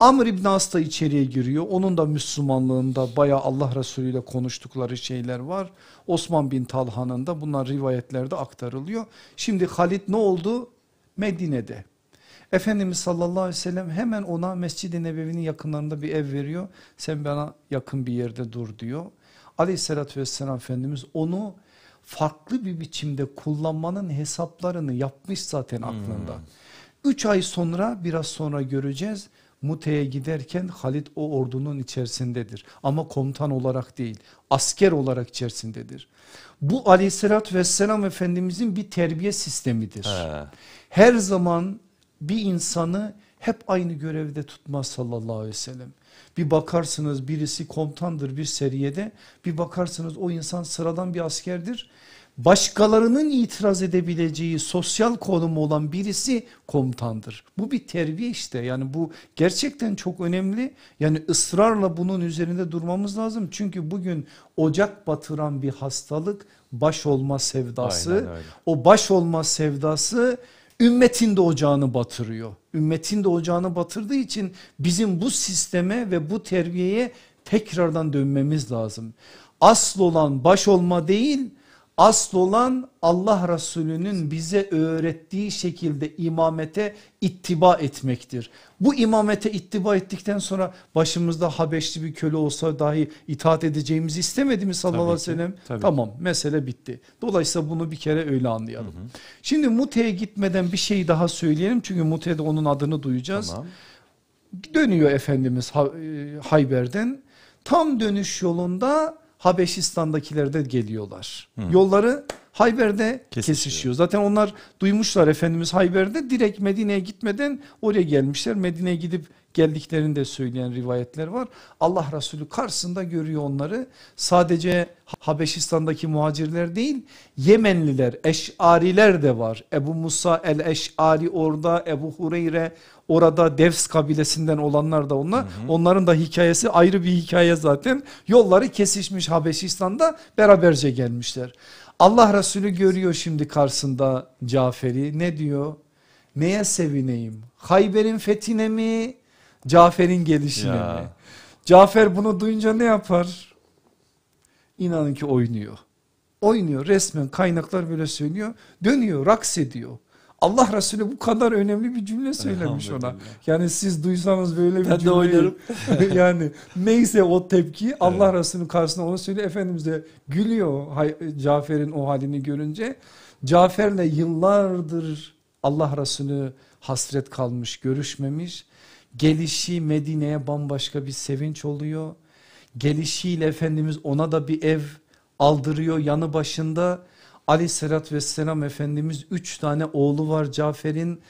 Amr İbn As da içeriye giriyor. Onun da Müslümanlığında bayağı Allah Resulü ile konuştukları şeyler var. Osman bin Talha'nın da bunlar rivayetlerde aktarılıyor. Şimdi Halid ne oldu? Medine'de. Efendimiz sallallahu aleyhi ve sellem hemen ona Mescid-i Nebevi'nin yakınlarında bir ev veriyor. Sen bana yakın bir yerde dur diyor. Aleyhissalatü vesselam Efendimiz onu farklı bir biçimde kullanmanın hesaplarını yapmış zaten aklında. Hmm. Üç ay sonra biraz sonra göreceğiz. Mute'ye giderken Halid o ordunun içerisindedir. Ama komutan olarak değil asker olarak içerisindedir. Bu aleyhissalatü vesselam efendimizin bir terbiye sistemidir. He. Her zaman bir insanı hep aynı görevde tutmaz sallallahu aleyhi ve sellem. Bir bakarsınız birisi komutandır bir seriyede bir bakarsınız o insan sıradan bir askerdir. Başkalarının itiraz edebileceği sosyal konumu olan birisi komutandır. Bu bir terbiye işte yani bu gerçekten çok önemli. Yani ısrarla bunun üzerinde durmamız lazım. Çünkü bugün ocak batıran bir hastalık baş olma sevdası. O baş olma sevdası ümmetin de ocağını batırıyor. Ümmetin de ocağını batırdığı için bizim bu sisteme ve bu terbiyeye tekrardan dönmemiz lazım. Asıl olan baş olma değil Asıl olan Allah Resulü'nün bize öğrettiği şekilde imamete ittiba etmektir. Bu imamete ittiba ettikten sonra başımızda Habeşli bir köle olsa dahi itaat edeceğimizi istemedi mi sallallahu aleyhi ve sellem? Tabii. Tamam mesele bitti. Dolayısıyla bunu bir kere öyle anlayalım. Hı hı. Şimdi Mute'ye gitmeden bir şey daha söyleyelim çünkü Mute'de onun adını duyacağız. Tamam. Dönüyor Efendimiz e, Hayber'den tam dönüş yolunda Habeşistan'dakiler de geliyorlar. Hı. Yolları Hayber'de kesişiyor. kesişiyor. Zaten onlar duymuşlar Efendimiz Hayber'de direkt Medine'ye gitmeden oraya gelmişler. Medine'ye gidip geldiklerini de söyleyen rivayetler var. Allah Resulü karşısında görüyor onları. Sadece Habeşistan'daki muhacirler değil Yemenliler, Eş'ariler de var. Ebu Musa el-Eş'ari orada, Ebu Hureyre orada Devs kabilesinden olanlar da onlar. Hı hı. Onların da hikayesi ayrı bir hikaye zaten. Yolları kesişmiş Habeşistan'da beraberce gelmişler. Allah Resulü görüyor şimdi karşısında Cafer'i ne diyor? Neye sevineyim? Hayber'in fethine mi? Cafer'in gelişine ya. mi? Cafer bunu duyunca ne yapar? İnanın ki oynuyor. Oynuyor resmen kaynaklar böyle söylüyor. Dönüyor raks ediyor. Allah Resulü bu kadar önemli bir cümle söylemiş ona. Yani siz duysanız böyle bir ben cümle. oynarım. yani neyse o tepki Allah evet. Resulü karşısında onu söylüyor. Efendimiz de gülüyor Cafer'in o halini görünce. Cafer'le yıllardır Allah Resulü hasret kalmış görüşmemiş. Gelişi Medine'ye bambaşka bir sevinç oluyor. Gelişiyle Efendimiz ona da bir ev aldırıyor yanı başında aleyhissalatü vesselam Efendimiz üç tane oğlu var Cafer'in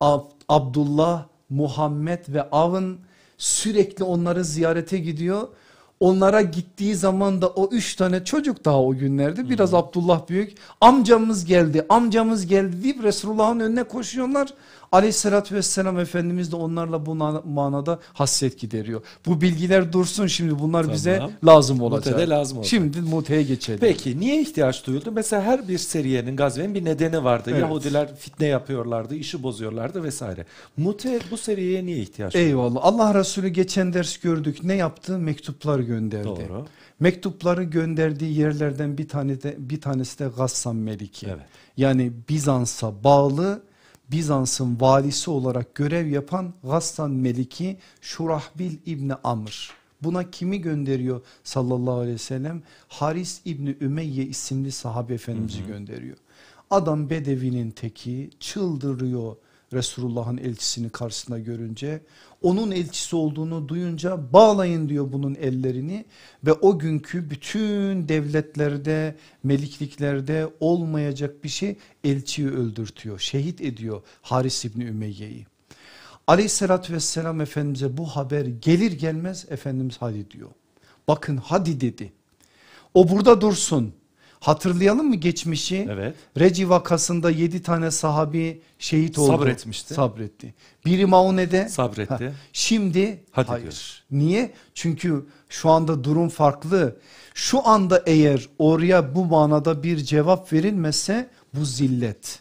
Ab Abdullah, Muhammed ve Avın sürekli onları ziyarete gidiyor. Onlara gittiği zaman da o üç tane çocuk daha o günlerde biraz hmm. Abdullah büyük amcamız geldi amcamız geldi deyip Resulullah'ın önüne koşuyorlar. Aleyhissalatü vesselam Efendimiz de onlarla bu manada hasret gideriyor. Bu bilgiler dursun şimdi bunlar tamam. bize lazım olacak. Mute'de lazım olacak. Şimdi Mute'ye geçelim. Peki niye ihtiyaç duyuldu? Mesela her bir seriyenin gazvenin bir nedeni vardı. Evet. Yahudiler fitne yapıyorlardı, işi bozuyorlardı vesaire. Mute bu seriyeye niye ihtiyaç duyuldu? Eyvallah. Allah Resulü geçen ders gördük. Ne yaptı? Mektuplar gönderdi. Doğru. Mektupları gönderdiği yerlerden bir tane de bir tanesi de Gassan Meliki. Evet. Yani Bizans'a bağlı Bizans'ın valisi olarak görev yapan Gassan Meliki Şurahbil İbni Amr. Buna kimi gönderiyor sallallahu aleyhi ve sellem? Haris İbni Ümeyye isimli sahabe efendimizi hı hı. gönderiyor. Adam Bedevi'nin teki çıldırıyor Resulullah'ın elçisini karşısında görünce onun elçisi olduğunu duyunca bağlayın diyor bunun ellerini ve o günkü bütün devletlerde melikliklerde olmayacak bir şey elçiyi öldürtüyor şehit ediyor Haris İbni Ümeyye'yi. Aleyhissalatü vesselam Efendimiz'e bu haber gelir gelmez Efendimiz hadi diyor. Bakın hadi dedi. O burada dursun Hatırlayalım mı geçmişi? Evet. Reci vakasında yedi tane sahabi şehit oldu. Sabretmişti. Sabretti. Biri Maune'de. Sabretti. Ha, şimdi Hadi hayır. Diyor. Niye? Çünkü şu anda durum farklı. Şu anda eğer oraya bu manada bir cevap verilmezse bu zillet.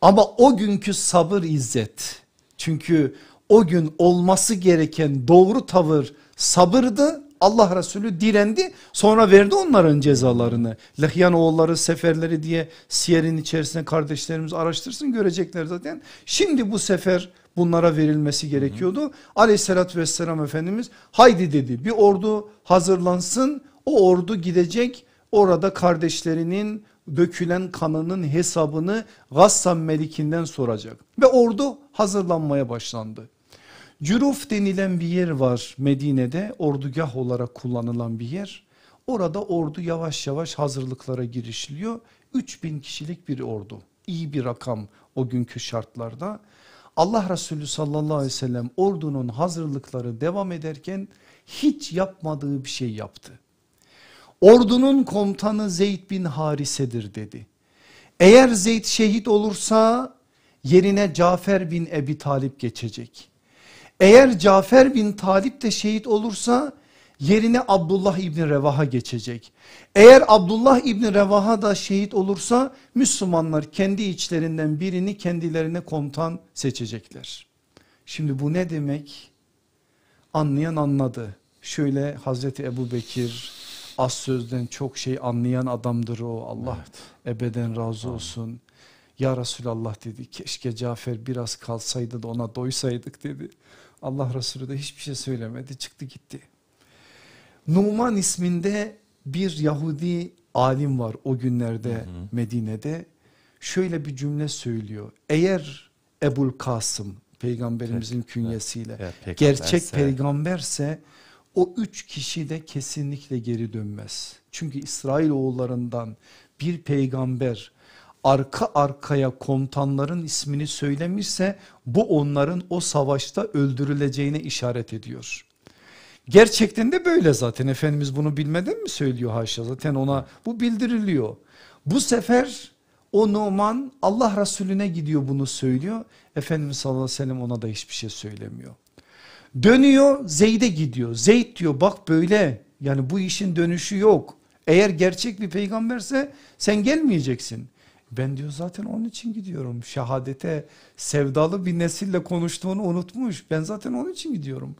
Ama o günkü sabır izzet. Çünkü o gün olması gereken doğru tavır sabırdı. Allah Resulü direndi sonra verdi onların cezalarını. Lehyan oğulları seferleri diye siyerin içerisine kardeşlerimiz araştırsın görecekler zaten. Şimdi bu sefer bunlara verilmesi gerekiyordu. Aleyhissalatü vesselam Efendimiz haydi dedi bir ordu hazırlansın o ordu gidecek orada kardeşlerinin dökülen kanının hesabını Gassam Melik'inden soracak. Ve ordu hazırlanmaya başlandı. Cüruf denilen bir yer var Medine'de ordugah olarak kullanılan bir yer. Orada ordu yavaş yavaş hazırlıklara girişiliyor. 3000 kişilik bir ordu iyi bir rakam o günkü şartlarda. Allah Resulü sallallahu aleyhi ve sellem ordunun hazırlıkları devam ederken hiç yapmadığı bir şey yaptı. Ordunun komutanı Zeyd bin Harise'dir dedi. Eğer Zeyd şehit olursa yerine Cafer bin Ebi Talip geçecek. Eğer Cafer bin Talip de şehit olursa yerine Abdullah İbni Revaha geçecek. Eğer Abdullah İbni Revaha da şehit olursa Müslümanlar kendi içlerinden birini kendilerine komutan seçecekler. Şimdi bu ne demek? Anlayan anladı. Şöyle Hazreti Ebu Bekir az sözden çok şey anlayan adamdır o Allah evet. ebeden razı olsun. Ya Resulallah dedi keşke Cafer biraz kalsaydı da ona doysaydık dedi. Allah Resulü de hiçbir şey söylemedi çıktı gitti. Numan isminde bir Yahudi alim var o günlerde hı hı. Medine'de. Şöyle bir cümle söylüyor. Eğer Ebul Kasım peygamberimizin Peki, künyesiyle evet, gerçek peygamberse o üç kişi de kesinlikle geri dönmez. Çünkü İsrail oğullarından bir peygamber arka arkaya komutanların ismini söylemişse bu onların o savaşta öldürüleceğine işaret ediyor. Gerçekten de böyle zaten Efendimiz bunu bilmeden mi söylüyor haşa zaten ona bu bildiriliyor. Bu sefer o Numan Allah Resulüne gidiyor bunu söylüyor. Efendimiz sallallahu aleyhi ve sellem ona da hiçbir şey söylemiyor. Dönüyor Zeyd'e gidiyor. Zeyd diyor bak böyle yani bu işin dönüşü yok. Eğer gerçek bir peygamberse sen gelmeyeceksin. Ben diyor zaten onun için gidiyorum. Şehadete sevdalı bir nesille konuştuğunu unutmuş. Ben zaten onun için gidiyorum.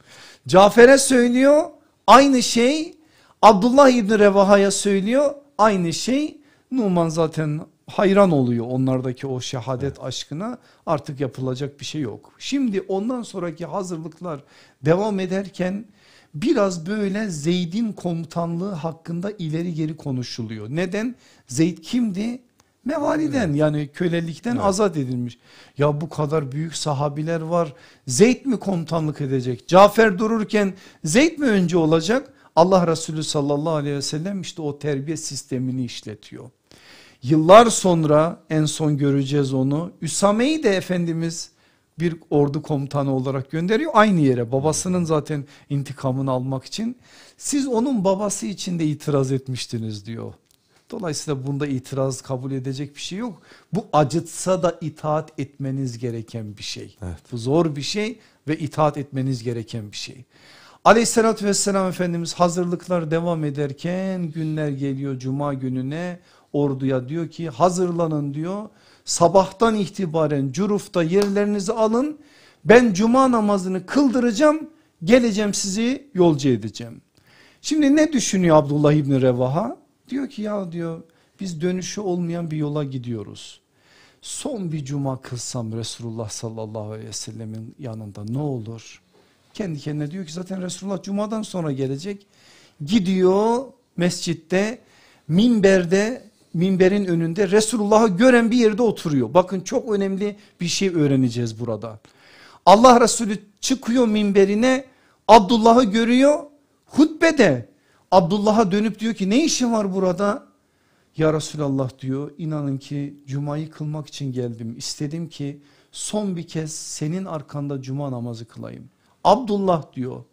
Cafer'e söylüyor aynı şey. Abdullah İbni Revaha'ya söylüyor aynı şey. Numan zaten hayran oluyor onlardaki o şehadet aşkına artık yapılacak bir şey yok. Şimdi ondan sonraki hazırlıklar devam ederken biraz böyle Zeyd'in komutanlığı hakkında ileri geri konuşuluyor. Neden? Zeyd kimdi? Mevaliden yani kölelikten evet. azat edilmiş. Ya bu kadar büyük sahabiler var. Zeyd mi komutanlık edecek? Cafer dururken Zeyd mi önce olacak? Allah Resulü sallallahu aleyhi ve sellem işte o terbiye sistemini işletiyor. Yıllar sonra en son göreceğiz onu. Üsame'yi de Efendimiz bir ordu komutanı olarak gönderiyor aynı yere babasının zaten intikamını almak için. Siz onun babası için de itiraz etmiştiniz diyor. Dolayısıyla bunda itiraz kabul edecek bir şey yok. Bu acıtsa da itaat etmeniz gereken bir şey. Evet. Bu zor bir şey ve itaat etmeniz gereken bir şey. Aleyhissalatü vesselam Efendimiz hazırlıklar devam ederken günler geliyor cuma gününe orduya diyor ki hazırlanın diyor. Sabahtan itibaren Curuf'ta yerlerinizi alın ben cuma namazını kıldıracağım geleceğim sizi yolcu edeceğim. Şimdi ne düşünüyor Abdullah İbni Revaha? Diyor ki ya diyor biz dönüşü olmayan bir yola gidiyoruz. Son bir cuma kılsam Resulullah sallallahu aleyhi ve sellemin yanında ne olur? Kendi kendine diyor ki zaten Resulullah cumadan sonra gelecek. Gidiyor mescitte minberde minberin önünde Resulullah'ı gören bir yerde oturuyor. Bakın çok önemli bir şey öğreneceğiz burada. Allah Resulü çıkıyor minberine Abdullah'ı görüyor hutbede Abdullah'a dönüp diyor ki ne işin var burada? Ya Resulallah diyor inanın ki cumayı kılmak için geldim. İstedim ki son bir kez senin arkanda cuma namazı kılayım. Abdullah diyor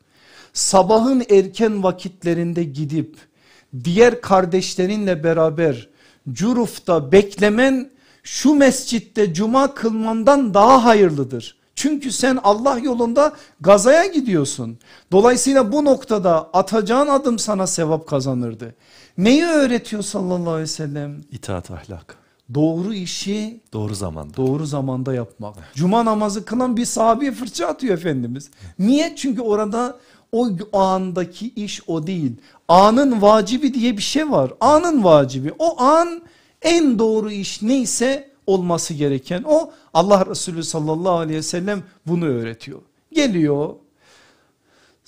sabahın erken vakitlerinde gidip diğer kardeşlerinle beraber Curuf'ta beklemen şu mescitte cuma kılmandan daha hayırlıdır. Çünkü sen Allah yolunda gazaya gidiyorsun. Dolayısıyla bu noktada atacağın adım sana sevap kazanırdı. Neyi öğretiyor sallallahu aleyhi ve sellem? İtaat ahlak. Doğru işi doğru zamanda. Doğru zamanda yapmak. Cuma namazı kılan bir sahabeye fırça atıyor Efendimiz. Niye? Çünkü orada o andaki iş o değil. Anın vacibi diye bir şey var. Anın vacibi. O an en doğru iş neyse olması gereken o. Allah Resulü sallallahu aleyhi ve sellem bunu öğretiyor. Geliyor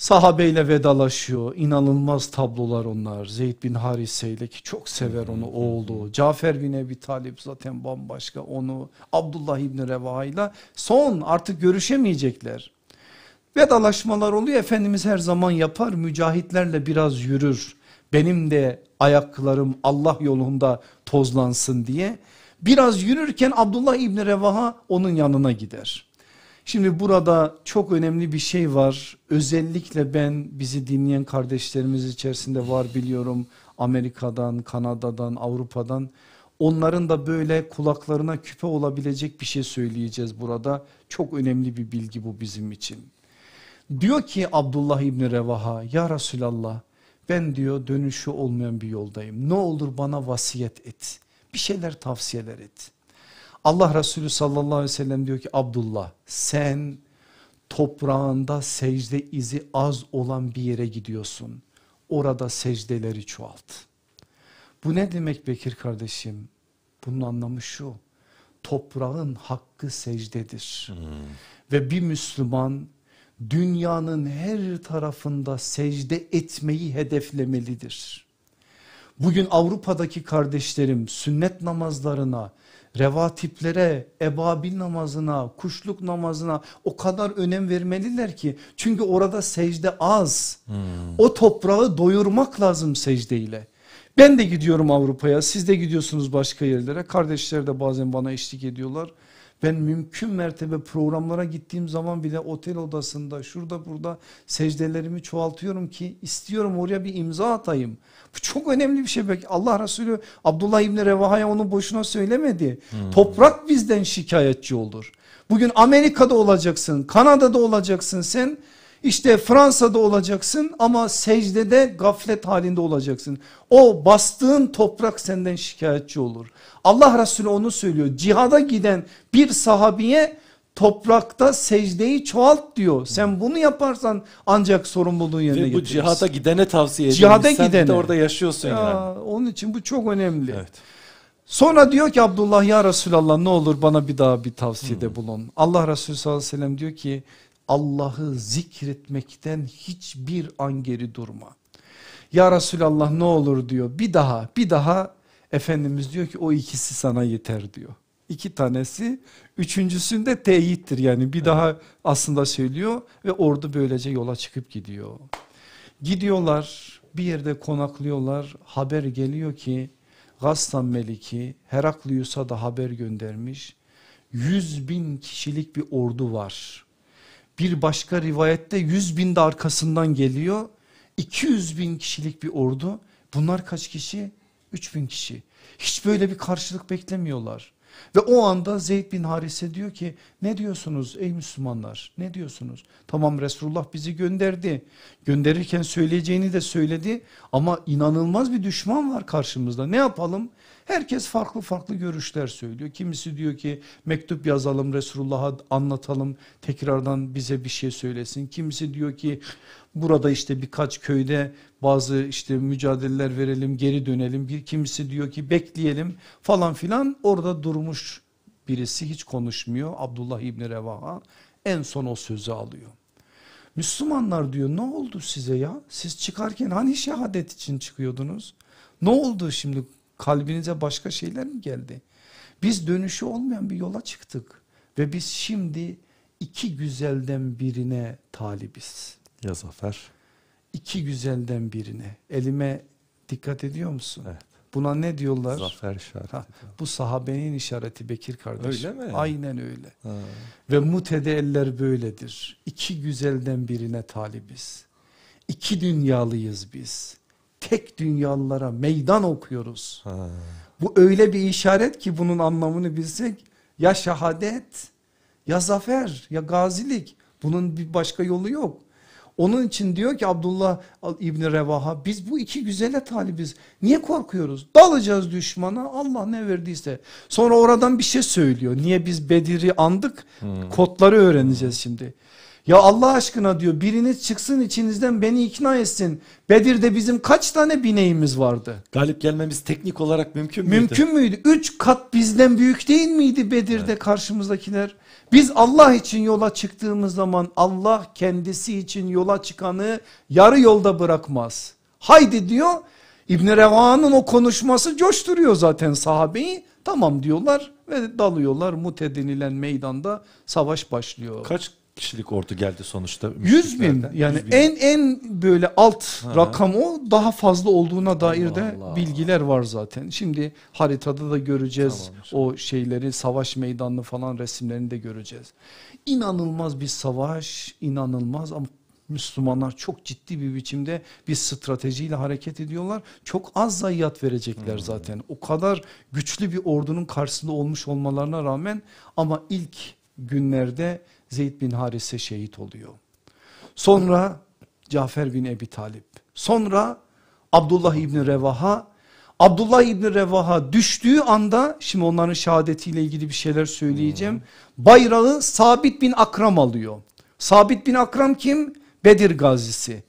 sahabeyle vedalaşıyor. İnanılmaz tablolar onlar. Zeyd bin Harise ile ki çok sever onu oğlu. Cafer bin Ebi Talip zaten bambaşka onu. Abdullah İbni Revaha ile son artık görüşemeyecekler. Vedalaşmalar oluyor Efendimiz her zaman yapar mücahitlerle biraz yürür. Benim de ayaklarım Allah yolunda tozlansın diye. Biraz yürürken Abdullah İbni Revaha onun yanına gider. Şimdi burada çok önemli bir şey var. Özellikle ben bizi dinleyen kardeşlerimiz içerisinde var biliyorum. Amerika'dan, Kanada'dan, Avrupa'dan. Onların da böyle kulaklarına küpe olabilecek bir şey söyleyeceğiz burada. Çok önemli bir bilgi bu bizim için. Diyor ki Abdullah İbni Revaha ya Resulallah ben diyor dönüşü olmayan bir yoldayım. Ne olur bana vasiyet et. Bir şeyler tavsiyeler et. Allah Resulü sallallahu aleyhi ve sellem diyor ki Abdullah sen toprağında secde izi az olan bir yere gidiyorsun. Orada secdeleri çoğalt. Bu ne demek Bekir kardeşim? Bunun anlamı şu. Toprağın hakkı secdedir. Hmm. Ve bir Müslüman dünyanın her tarafında secde etmeyi hedeflemelidir. Bugün Avrupa'daki kardeşlerim sünnet namazlarına revatiplere, ebabil namazına, kuşluk namazına o kadar önem vermeliler ki. Çünkü orada secde az. Hmm. O toprağı doyurmak lazım secdeyle. Ben de gidiyorum Avrupa'ya siz de gidiyorsunuz başka yerlere. Kardeşler de bazen bana eşlik ediyorlar. Ben mümkün mertebe programlara gittiğim zaman bile otel odasında şurada burada secdelerimi çoğaltıyorum ki istiyorum oraya bir imza atayım. Bu çok önemli bir şey. Belki Allah Resulü Abdullah İbni Revaha'ya onu boşuna söylemedi. Hmm. Toprak bizden şikayetçi olur. Bugün Amerika'da olacaksın, Kanada'da olacaksın sen. İşte Fransa'da olacaksın ama secdede gaflet halinde olacaksın. O bastığın toprak senden şikayetçi olur. Allah Resulü onu söylüyor. Cihada giden bir sahabiye toprakta secdeyi çoğalt diyor. Sen bunu yaparsan ancak sorumluluğun yerine getirirsin. Ve bu cihada gidene tavsiye ediyorsun. Cihada Sen gidene. de orada yaşıyorsun ya, yani. Onun için bu çok önemli. Evet. Sonra diyor ki Abdullah ya Resulallah ne olur bana bir daha bir tavsiyede hmm. bulun. Allah Resulü sallallahu aleyhi ve sellem diyor ki Allah'ı zikretmekten hiçbir an geri durma. Ya Resulallah ne olur diyor bir daha bir daha Efendimiz diyor ki o ikisi sana yeter diyor. İki tanesi üçüncüsünde teyittir yani bir evet. daha aslında söylüyor ve ordu böylece yola çıkıp gidiyor. Gidiyorlar bir yerde konaklıyorlar haber geliyor ki Gassan Meliki Heraklius'a da haber göndermiş. Yüz bin kişilik bir ordu var. Bir başka rivayette yüz bin de arkasından geliyor. 200 bin kişilik bir ordu. Bunlar kaç kişi? 3 bin kişi. Hiç böyle bir karşılık beklemiyorlar. Ve o anda Zeyd bin Harise diyor ki ne diyorsunuz ey Müslümanlar ne diyorsunuz? Tamam Resulullah bizi gönderdi. Gönderirken söyleyeceğini de söyledi ama inanılmaz bir düşman var karşımızda. Ne yapalım? Herkes farklı farklı görüşler söylüyor. Kimisi diyor ki mektup yazalım Resulullah'a anlatalım tekrardan bize bir şey söylesin. Kimisi diyor ki burada işte birkaç köyde bazı işte mücadeleler verelim geri dönelim. Bir kimisi diyor ki bekleyelim falan filan orada durmuş birisi hiç konuşmuyor. Abdullah İbni Revaha en son o sözü alıyor. Müslümanlar diyor ne oldu size ya? Siz çıkarken hani şehadet için çıkıyordunuz? Ne oldu şimdi kalbinize başka şeyler mi geldi? Biz dönüşü olmayan bir yola çıktık ve biz şimdi iki güzelden birine talibiz. Ya Zafer? İki güzelden birine. Elime dikkat ediyor musun? Evet. Buna ne diyorlar? Zafer işareti. Ha, bu sahabenin işareti Bekir kardeş. Öyle mi? Aynen öyle. Ha. Ve mutede eller böyledir. İki güzelden birine talibiz. İki dünyalıyız biz tek dünyalılara meydan okuyoruz. Ha. Bu öyle bir işaret ki bunun anlamını bilsek ya şehadet ya zafer ya gazilik bunun bir başka yolu yok. Onun için diyor ki Abdullah İbni Revaha biz bu iki güzele talibiz. Niye korkuyoruz? Dalacağız düşmana Allah ne verdiyse. Sonra oradan bir şey söylüyor. Niye biz Bedir'i andık? Hmm. Kodları öğreneceğiz şimdi. Ya Allah aşkına diyor biriniz çıksın içinizden beni ikna etsin. Bedir'de bizim kaç tane bineğimiz vardı? Galip gelmemiz teknik olarak mümkün müydü? Mümkün müydü? Üç kat bizden büyük değil miydi Bedir'de evet. karşımızdakiler? Biz Allah için yola çıktığımız zaman Allah kendisi için yola çıkanı yarı yolda bırakmaz. Haydi diyor İbn Reva'nın o konuşması coşturuyor zaten sahabeyi. Tamam diyorlar ve dalıyorlar Mut denilen meydanda savaş başlıyor. Kaç kişilik ordu geldi sonuçta. 100 bin yani 100 bin. en en böyle alt ha. rakam o daha fazla olduğuna dair Allah de Allah. bilgiler var zaten. Şimdi haritada da göreceğiz tamam, o şeyleri savaş meydanını falan resimlerini de göreceğiz. İnanılmaz bir savaş inanılmaz ama Müslümanlar çok ciddi bir biçimde bir stratejiyle hareket ediyorlar. Çok az zayiat verecekler hmm. zaten. O kadar güçlü bir ordunun karşısında olmuş olmalarına rağmen ama ilk günlerde Zeyd bin Harise şehit oluyor. Sonra Cafer bin Ebi Talip. Sonra Abdullah İbni Revaha. Abdullah İbni Revaha düştüğü anda şimdi onların şehadetiyle ilgili bir şeyler söyleyeceğim. Bayrağı Sabit bin Akram alıyor. Sabit bin Akram kim? Bedir gazisi.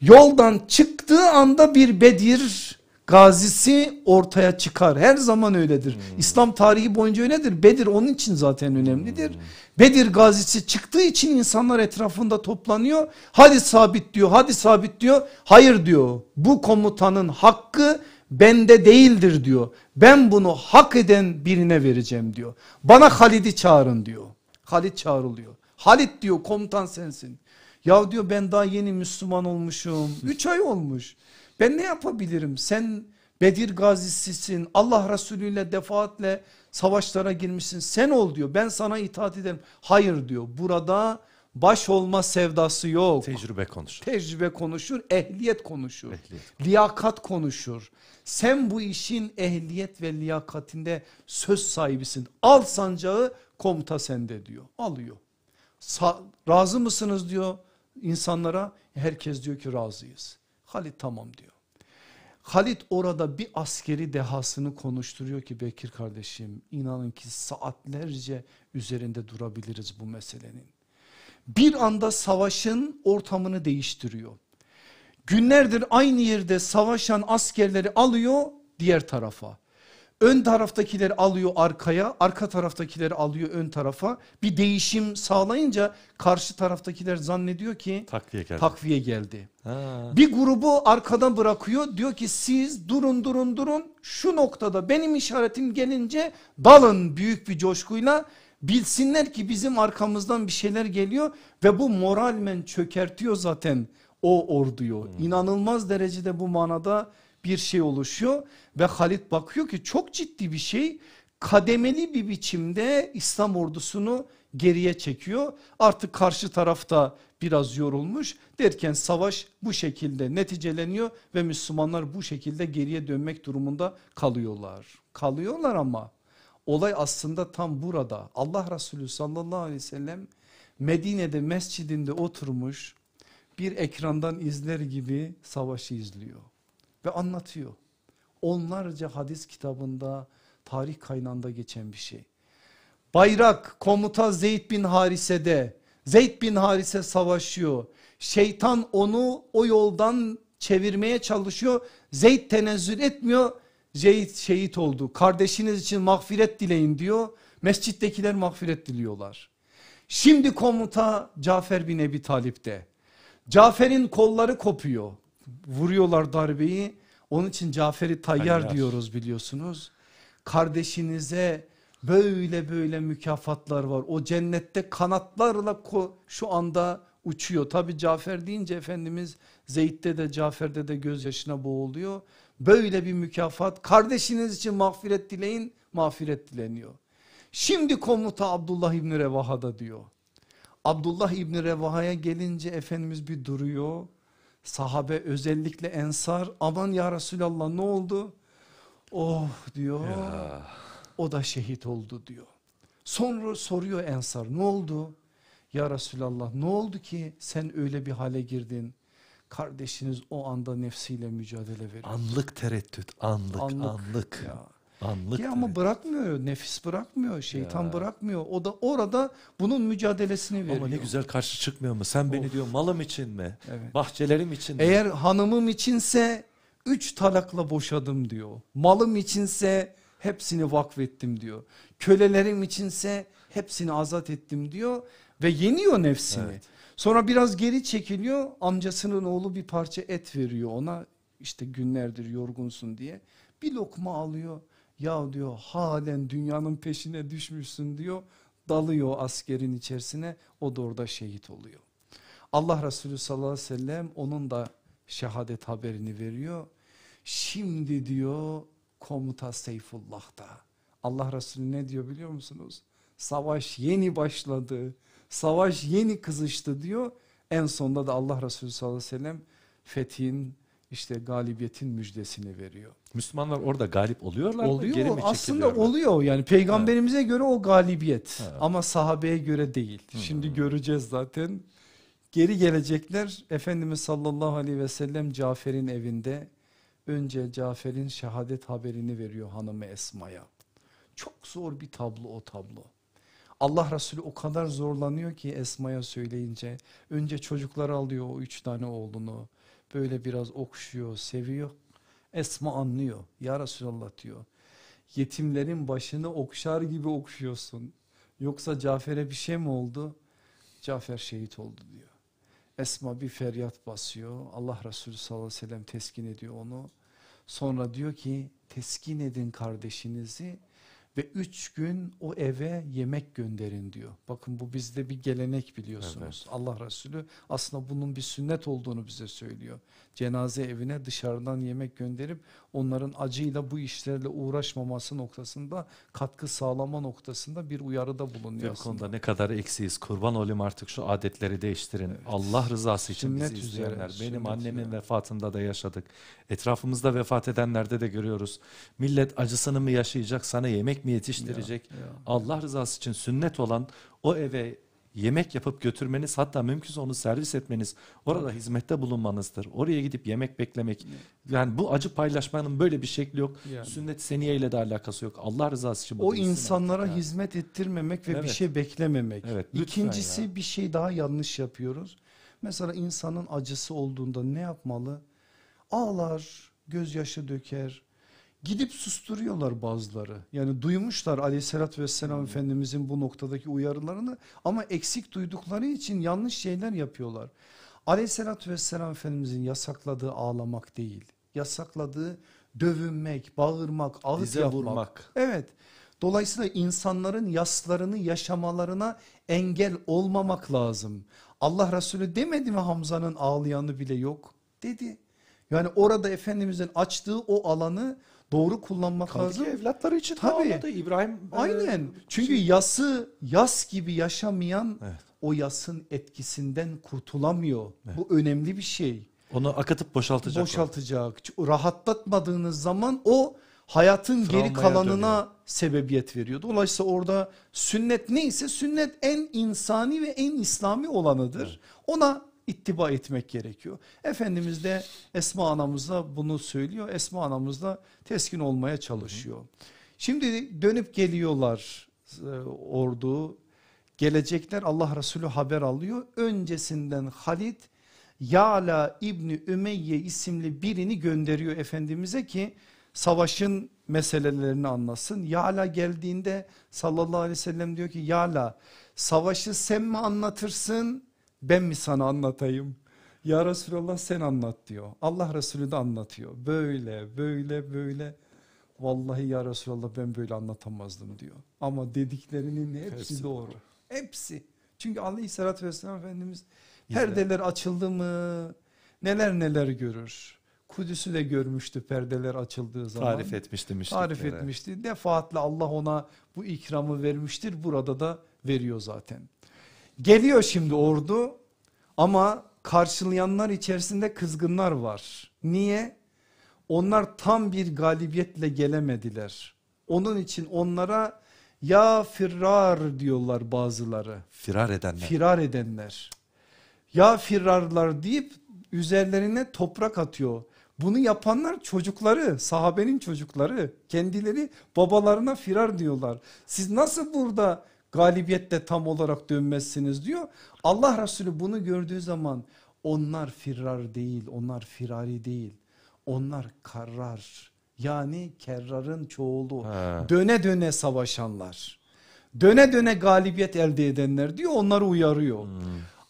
Yoldan çıktığı anda bir Bedir gazisi ortaya çıkar. Her zaman öyledir. Hmm. İslam tarihi boyunca öyledir. Bedir onun için zaten önemlidir. Hmm. Bedir gazisi çıktığı için insanlar etrafında toplanıyor. Hadi sabit diyor, hadi sabit diyor. Hayır diyor. Bu komutanın hakkı bende değildir diyor. Ben bunu hak eden birine vereceğim diyor. Bana Halid'i çağırın diyor. Halid çağrılıyor. Halid diyor komutan sensin. Ya diyor ben daha yeni Müslüman olmuşum. Üç ay olmuş. Ben ne yapabilirim? Sen Bedir gazisisin. Allah Resulü ile defaatle savaşlara girmişsin. Sen ol diyor. Ben sana itaat ederim. Hayır diyor. Burada baş olma sevdası yok. Tecrübe konuşur. Tecrübe konuşur, ehliyet konuşur. Ehliyet. Liyakat konuşur. Sen bu işin ehliyet ve liyakatinde söz sahibisin. Al sancağı komuta sende diyor. Alıyor. Sa razı mısınız diyor insanlara. Herkes diyor ki razıyız. Halit tamam diyor. Halit orada bir askeri dehasını konuşturuyor ki Bekir kardeşim inanın ki saatlerce üzerinde durabiliriz bu meselenin. Bir anda savaşın ortamını değiştiriyor. Günlerdir aynı yerde savaşan askerleri alıyor diğer tarafa. Ön taraftakileri alıyor arkaya, arka taraftakileri alıyor ön tarafa. Bir değişim sağlayınca karşı taraftakiler zannediyor ki takviye geldi. Takviye geldi. Ha. Bir grubu arkadan bırakıyor. Diyor ki siz durun durun durun. Şu noktada benim işaretim gelince dalın büyük bir coşkuyla. Bilsinler ki bizim arkamızdan bir şeyler geliyor ve bu moralmen çökertiyor zaten o orduyu. Hmm. İnanılmaz derecede bu manada bir şey oluşuyor ve Halit bakıyor ki çok ciddi bir şey kademeli bir biçimde İslam ordusunu geriye çekiyor. Artık karşı tarafta biraz yorulmuş derken savaş bu şekilde neticeleniyor ve Müslümanlar bu şekilde geriye dönmek durumunda kalıyorlar. Kalıyorlar ama olay aslında tam burada Allah Resulü sallallahu aleyhi ve sellem Medine'de mescidinde oturmuş bir ekrandan izler gibi savaşı izliyor ve anlatıyor. Onlarca hadis kitabında tarih kaynağında geçen bir şey. Bayrak komuta Zeyd bin Harise'de Zeyd bin Harise savaşıyor. Şeytan onu o yoldan çevirmeye çalışıyor. Zeyd tenezzül etmiyor. Zeyd şehit oldu. Kardeşiniz için mağfiret dileyin diyor. Mescittekiler mağfiret diliyorlar. Şimdi komuta Cafer bin Ebi Talip'te. Cafer'in kolları kopuyor vuruyorlar darbeyi. Onun için Cafer'i tayyar diyoruz biliyorsunuz. Kardeşinize böyle böyle mükafatlar var. O cennette kanatlarla şu anda uçuyor. Tabi Cafer deyince Efendimiz Zeyd'de de Cafer'de de gözyaşına boğuluyor. Böyle bir mükafat kardeşiniz için mağfiret dileyin mağfiret dileniyor. Şimdi komuta Abdullah İbni Revaha'da diyor. Abdullah İbni Revaha'ya gelince Efendimiz bir duruyor Sahabe özellikle ensar aman ya Resulallah ne oldu? Oh diyor. Ya. O da şehit oldu diyor. Sonra soruyor ensar ne oldu? Ya Resulallah ne oldu ki sen öyle bir hale girdin? Kardeşiniz o anda nefsiyle mücadele veriyor. Anlık tereddüt, anlık, anlık. anlık. Ya. Anlık Ki ama bırakmıyor, nefis bırakmıyor, şeytan Ya. bırakmıyor. O da orada bunun mücadelesini veriyor. Ama ne güzel karşı çıkmıyor mu? Sen beni Of. diyor malım için mi? Evet. Bahçelerim için mi? Eğer hanımım içinse üç talakla boşadım diyor. Malım içinse hepsini vakfettim diyor. Kölelerim içinse hepsini azat ettim diyor ve yeniyor nefsini. Evet. Sonra biraz geri çekiliyor amcasının oğlu bir parça et veriyor ona işte günlerdir yorgunsun diye bir lokma alıyor. Ya diyor halen dünyanın peşine düşmüşsün diyor dalıyor askerin içerisine o da orada şehit oluyor. Allah Resulü sallallahu aleyhi ve sellem onun da şehadet haberini veriyor. Şimdi diyor komuta Seyfullah'ta. Allah Resulü ne diyor biliyor musunuz? Savaş yeni başladı. Savaş yeni kızıştı diyor. En sonunda da Allah Resulü sallallahu aleyhi ve sellem fethin işte galibiyetin müjdesini veriyor. Müslümanlar orada galip oluyorlar mı? Oluyor Geri mi aslında oluyor yani peygamberimize göre o galibiyet Evet. ama sahabeye göre değil. Şimdi göreceğiz zaten. Geri gelecekler Efendimiz sallallahu aleyhi ve sellem Cafer'in evinde önce Cafer'in şehadet haberini veriyor hanımı Esma'ya. Çok zor bir tablo o tablo. Allah Resulü o kadar zorlanıyor ki Esma'ya söyleyince önce çocukları alıyor o üç tane oğlunu böyle biraz okşuyor seviyor. Esma anlıyor ya Resulallah diyor yetimlerin başını okşar gibi okşuyorsun yoksa Cafer'e bir şey mi oldu? Cafer şehit oldu diyor. Esma bir feryat basıyor Allah Resulü sallallahu aleyhi ve sellem teskin ediyor onu. Sonra diyor ki teskin edin kardeşinizi ve üç gün o eve yemek gönderin diyor. Bakın bu bizde bir gelenek biliyorsunuz. Allah Resulü aslında bunun bir sünnet olduğunu bize söylüyor. Cenaze evine dışarıdan yemek gönderip onların acıyla bu işlerle uğraşmaması noktasında katkı sağlama noktasında bir uyarıda bulunuyor Ve aslında. konuda ne kadar eksiyiz. Kurban olayım artık şu adetleri değiştirin. Allah rızası için Sünnet bizi üzere, izleyenler. Benim sünnet annemin üzere. vefatında da yaşadık. Etrafımızda vefat edenlerde de görüyoruz. Millet acısını mı yaşayacak, sana yemek mi yetiştirecek? Ya, ya. Allah rızası için sünnet olan o eve yemek yapıp götürmeniz hatta mümkünse onu servis etmeniz orada hizmette bulunmanızdır. Oraya gidip yemek beklemek yani bu acı paylaşmanın böyle bir şekli yok. Yani. Sünnet seniye de alakası yok. Allah rızası için O insanlara artık ya. hizmet ettirmemek ve bir Evet. şey beklememek. Evet, İkincisi ya. bir şey daha yanlış yapıyoruz. Mesela insanın acısı olduğunda ne yapmalı? Ağlar, gözyaşı döker. Gidip susturuyorlar bazıları. Yani duymuşlar aleyhissalatü vesselam Efendimizin bu noktadaki uyarılarını ama eksik duydukları için yanlış şeyler yapıyorlar. Aleyhissalatü vesselam Efendimizin yasakladığı ağlamak değil. Yasakladığı dövünmek, bağırmak, ağıt Dize yapmak. vurmak. Evet. Dolayısıyla insanların yaslarını yaşamalarına engel olmamak lazım. Allah Resulü demedi mi Hamza'nın ağlayanı bile yok? Dedi. Yani orada Efendimizin açtığı o alanı doğru kullanmak Kaldı lazım. ki evlatları için Tabii. ağladı İbrahim. Aynen. e, Çünkü yası yas gibi yaşamayan Evet. o yasın etkisinden kurtulamıyor. Bu önemli bir şey. Onu akıtıp boşaltacak. Boşaltacak. Çünkü Rahatlatmadığınız zaman o hayatın geri Travmaya kalanına dönüyor. sebebiyet veriyor. Dolayısıyla orada sünnet neyse sünnet en insani ve en İslami olanıdır. Ona ittiba etmek gerekiyor. Efendimiz de Esma anamıza bunu söylüyor. Esma anamız da teskin olmaya çalışıyor. Şimdi dönüp geliyorlar e, ordu. Gelecekler Allah Resulü haber alıyor. Öncesinden Halid Yala İbni Ümeyye isimli birini gönderiyor Efendimiz'e ki savaşın meselelerini anlasın. Yala geldiğinde sallallahu aleyhi ve sellem diyor ki Yala savaşı sen mi anlatırsın ben mi sana anlatayım? Ya Resulallah sen anlat diyor. Allah Resulü de anlatıyor. Böyle böyle böyle. Vallahi ya Resulallah ben böyle anlatamazdım diyor. Ama dediklerinin hepsi, Hepsi doğru. Hepsi. Çünkü aleyhissalatü vesselam Efendimiz İzle. perdeler açıldı mı neler neler görür. Kudüs'ü de görmüştü perdeler açıldığı zaman. Tarif etmişti Tarif müşriklere. etmişti. Defaatle Allah ona bu ikramı vermiştir. Burada da veriyor zaten. Geliyor şimdi ordu ama karşılayanlar içerisinde kızgınlar var. Niye? Onlar tam bir galibiyetle gelemediler. Onun için onlara Ya firrar diyorlar bazıları. Firar edenler. Firar edenler. Ya firarlar deyip üzerlerine toprak atıyor. Bunu yapanlar çocukları, sahabenin çocukları. Kendileri babalarına firar diyorlar. Siz nasıl burada galibiyette tam olarak dönmezsiniz diyor. Allah Resulü bunu gördüğü zaman onlar firar değil, onlar firari değil. Onlar karrar. Yani kerrarın çoğulu. Ha. Döne döne savaşanlar. Döne döne galibiyet elde edenler diyor onları uyarıyor. Hmm.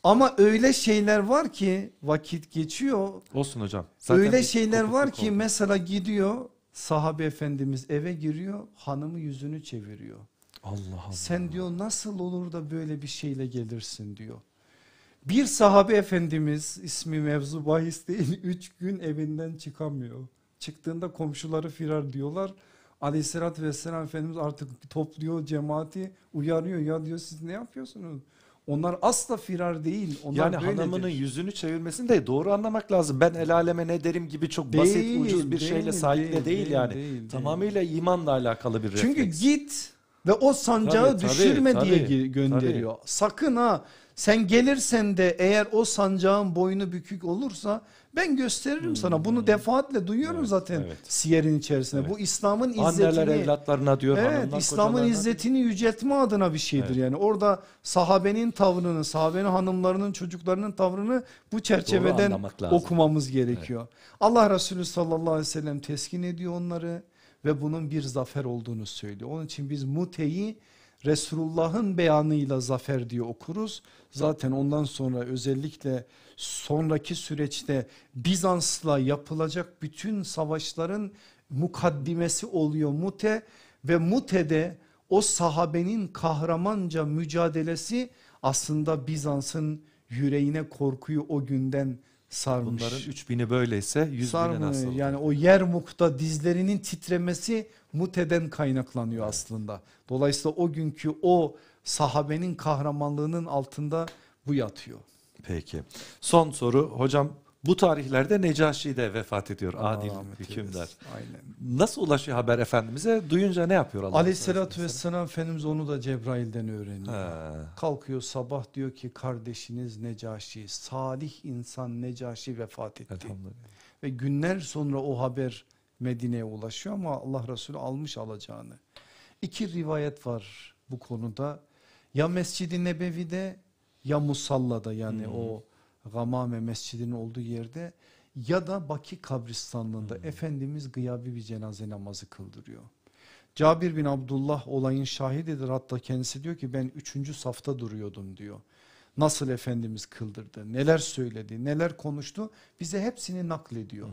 Ama öyle şeyler var ki vakit geçiyor. Olsun hocam. öyle bir şeyler var ki oldu. mesela gidiyor sahabe efendimiz eve giriyor hanımı yüzünü çeviriyor. Allah Allah. Sen diyor nasıl olur da böyle bir şeyle gelirsin diyor. Bir sahabe efendimiz ismi mevzu bahis değil üç gün evinden çıkamıyor. Çıktığında komşuları firar diyorlar. Aleyhissalatü vesselam Efendimiz artık topluyor cemaati uyarıyor ya diyor siz ne yapıyorsunuz? Onlar asla firar değil. Onlar yani böyledir. hanımının yüzünü çevirmesini de doğru anlamak lazım. Ben el aleme ne derim gibi çok basit Değil, ucuz bir değil, şeyle sahiple değil, değil, değil, yani. değil, Tamamıyla imanla alakalı bir Çünkü refleks. git ve o sancağı Tabii, tabii, düşürme tabii, diye gi- gönderiyor. Sakın ha sen gelirsen de eğer o sancağın boynu bükük olursa ben gösteririm sana. Bunu defaatle duyuyorum Hmm. Evet, zaten evet. siyerin içerisinde. Evet. Bu İslam'ın Anneler izzetini evlatlarına diyor Evet İslam'ın izzetini yüceltme adına bir şeydir Evet. yani. Orada sahabenin tavrını, sahabenin hanımlarının, çocuklarının tavrını bu çerçeveden okumamız gerekiyor. Allah Resulü sallallahu aleyhi ve sellem teskin ediyor onları ve bunun bir zafer olduğunu söylüyor. Onun için biz muteyi Resulullah'ın beyanıyla zafer diye okuruz. Zaten ondan sonra özellikle sonraki süreçte Bizans'la yapılacak bütün savaşların mukaddimesi oluyor Mute ve Mute'de o sahabenin kahramanca mücadelesi aslında Bizans'ın yüreğine korkuyu o günden sarmış. Bunların 3000'i böyleyse 100 bini Sarmıyor. nasıl? olur? Yani o Yermuk'ta dizlerinin titremesi Mute'den kaynaklanıyor aslında. Dolayısıyla o günkü o sahabenin kahramanlığının altında bu yatıyor. Peki. Son soru hocam bu tarihlerde Necaşi de vefat ediyor Allah adil hükümdar. Aynen. Nasıl ulaşıyor haber efendimize? Duyunca ne yapıyor Allah? Aleyhissalatü vesselam Efendimiz onu da Cebrail'den öğreniyor. Ha. Kalkıyor sabah diyor ki kardeşiniz Necaşi salih insan Necaşi vefat etti. Ve günler sonra o haber Medine'ye ulaşıyor ama Allah Resulü almış alacağını. İki rivayet var bu konuda. Ya Mescid-i Nebevi'de ya Musalla'da yani o Gamame Mescidinin olduğu yerde ya da Baki kabristanlığında Efendimiz gıyabi bir cenaze namazı kıldırıyor. Cabir bin Abdullah olayın şahididir hatta kendisi diyor ki ben üçüncü safta duruyordum diyor. Nasıl Efendimiz kıldırdı, neler söyledi, neler konuştu bize hepsini naklediyor.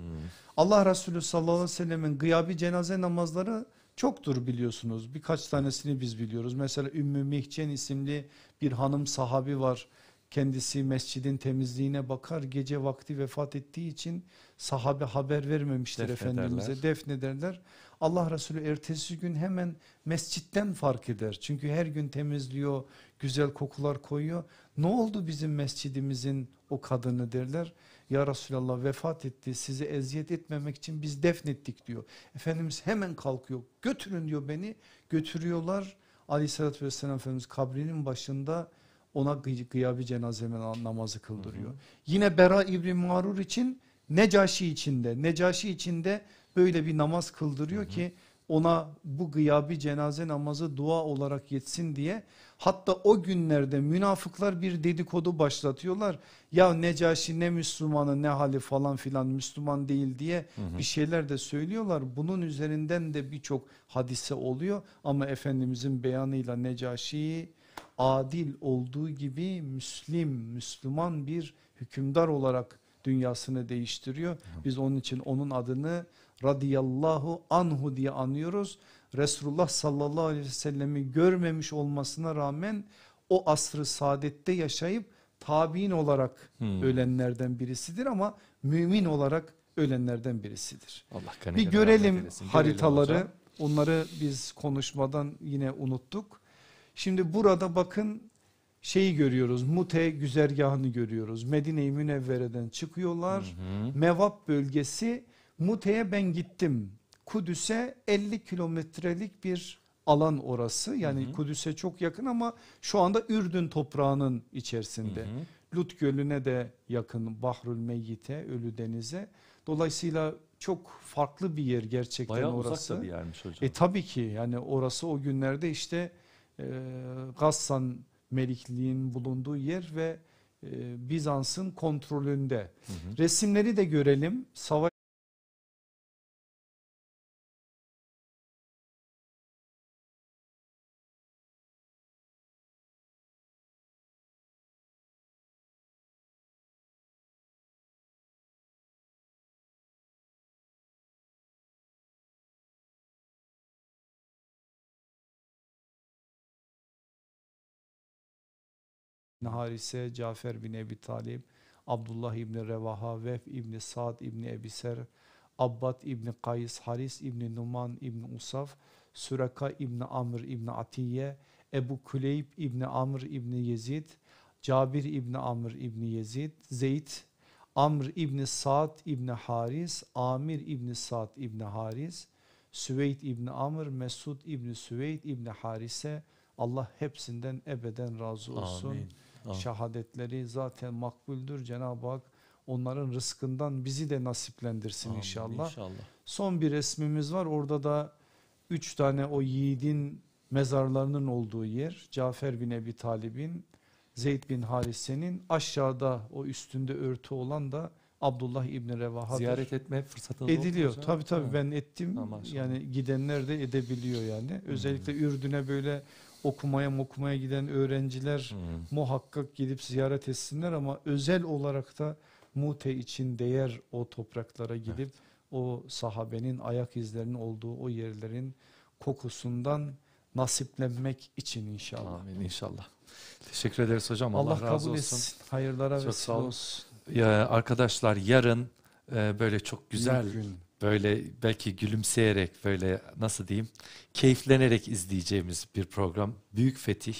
Allah Resulü sallallahu aleyhi ve sellemin gıyabi cenaze namazları çoktur biliyorsunuz. Birkaç tanesini biz biliyoruz. Mesela Ümmü Mihcen isimli bir hanım sahabi var. Kendisi mescidin temizliğine bakar gece vakti vefat ettiği için sahabe haber vermemiştir Defnederler. Efendimiz'e defnederler. Allah Resulü ertesi gün hemen mescitten fark eder. Çünkü her gün temizliyor güzel kokular koyuyor. Ne oldu bizim mescidimizin o kadını derler. Ya Resulallah vefat etti sizi eziyet etmemek için biz defnettik diyor. Efendimiz hemen kalkıyor götürün diyor beni götürüyorlar. Aleyhissalatü vesselam Efendimiz kabrinin başında ona gıy gıyabi cenaze namazı kıldırıyor. Yine Bera İbni Marur için Necaşi içinde Necaşi içinde böyle bir namaz kıldırıyor ki ona bu gıyabi cenaze namazı dua olarak yetsin diye. Hatta o günlerde münafıklar bir dedikodu başlatıyorlar. Ya Necaşi ne Müslümanı ne hali falan filan Müslüman değil diye bir şeyler de söylüyorlar. Bunun üzerinden de birçok hadise oluyor. Ama Efendimizin beyanıyla Necaşi adil olduğu gibi Müslim Müslüman bir hükümdar olarak dünyasını değiştiriyor biz onun için onun adını radıyallahu anhu diye anıyoruz. Resulullah sallallahu aleyhi ve sellemi görmemiş olmasına rağmen o asrı saadette yaşayıp tabi'in olarak Hmm. ölenlerden birisidir ama mümin olarak ölenlerden birisidir. Allah Bir görelim. Görelim haritaları hocam. onları biz konuşmadan yine unuttuk. Şimdi burada bakın şeyi görüyoruz Mute güzergahını görüyoruz. Medine-i Münevvere'den çıkıyorlar. Mevap bölgesi Mute'ye ben gittim. Kudüs'e 50 kilometrelik bir alan orası. Yani hı hı. Kudüs'e çok yakın ama şu anda Ürdün toprağının içerisinde. Hı hı. Lut Gölü'ne de yakın Bahrül Meyyit'e Ölü Deniz'e. Dolayısıyla çok farklı bir yer gerçekten Bayağı orası. Bayağı uzak bir yermiş hocam. E tabii ki yani orası o günlerde işte Gassan Melikliğin bulunduğu yer ve e, Bizans'ın kontrolünde. Hı hı. Resimleri de görelim. Savaş Harise, Cafer bin Ebi Talib, Abdullah İbni Revaha, Vef İbni Sa'd İbni Ebi Ser, Abbad İbni Kays, Haris İbni Numan İbni Usaf, Süreka İbni Amr İbni Atiye, Ebu Kuleyb İbni Amr İbni Yezid, Cabir İbni Amr İbni Yezid, Zeyd, Amr İbni Sa'd İbni Haris, Amir İbni Sa'd İbni Haris, Süveyd İbni Amr, Mesud İbni Süveyd İbni Harise, Allah hepsinden ebeden razı olsun. Amin. Şahadetleri zaten makbuldür Cenab-ı Hak onların rızkından bizi de nasiplendirsin Amin, inşallah. inşallah. Son bir resmimiz var orada da üç tane o yiğidin mezarlarının olduğu yer Cafer bin Ebi Talib'in Zeyd bin Harise'nin aşağıda o üstünde örtü olan da Abdullah İbni Revaha'dır. Ziyaret etme fırsatınız Ediliyor. Oldu tabii tabii ben ettim. Ha, yani gidenler de edebiliyor yani. Hmm. Özellikle Ürdün'e böyle okumaya okumaya giden öğrenciler hmm. muhakkak gidip ziyaret etsinler ama özel olarak da Mute için değer o topraklara gidip evet. o sahabenin ayak izlerinin olduğu o yerlerin kokusundan nasiplenmek için inşallah. Amin inşallah. Teşekkür ederiz hocam. Allah, Allah razı kabul olsun. Etsin. Hayırlara vesile olsun. Ya, arkadaşlar yarın e, böyle çok güzel gün. Böyle belki gülümseyerek böyle nasıl diyeyim keyiflenerek izleyeceğimiz bir program. Büyük Fetih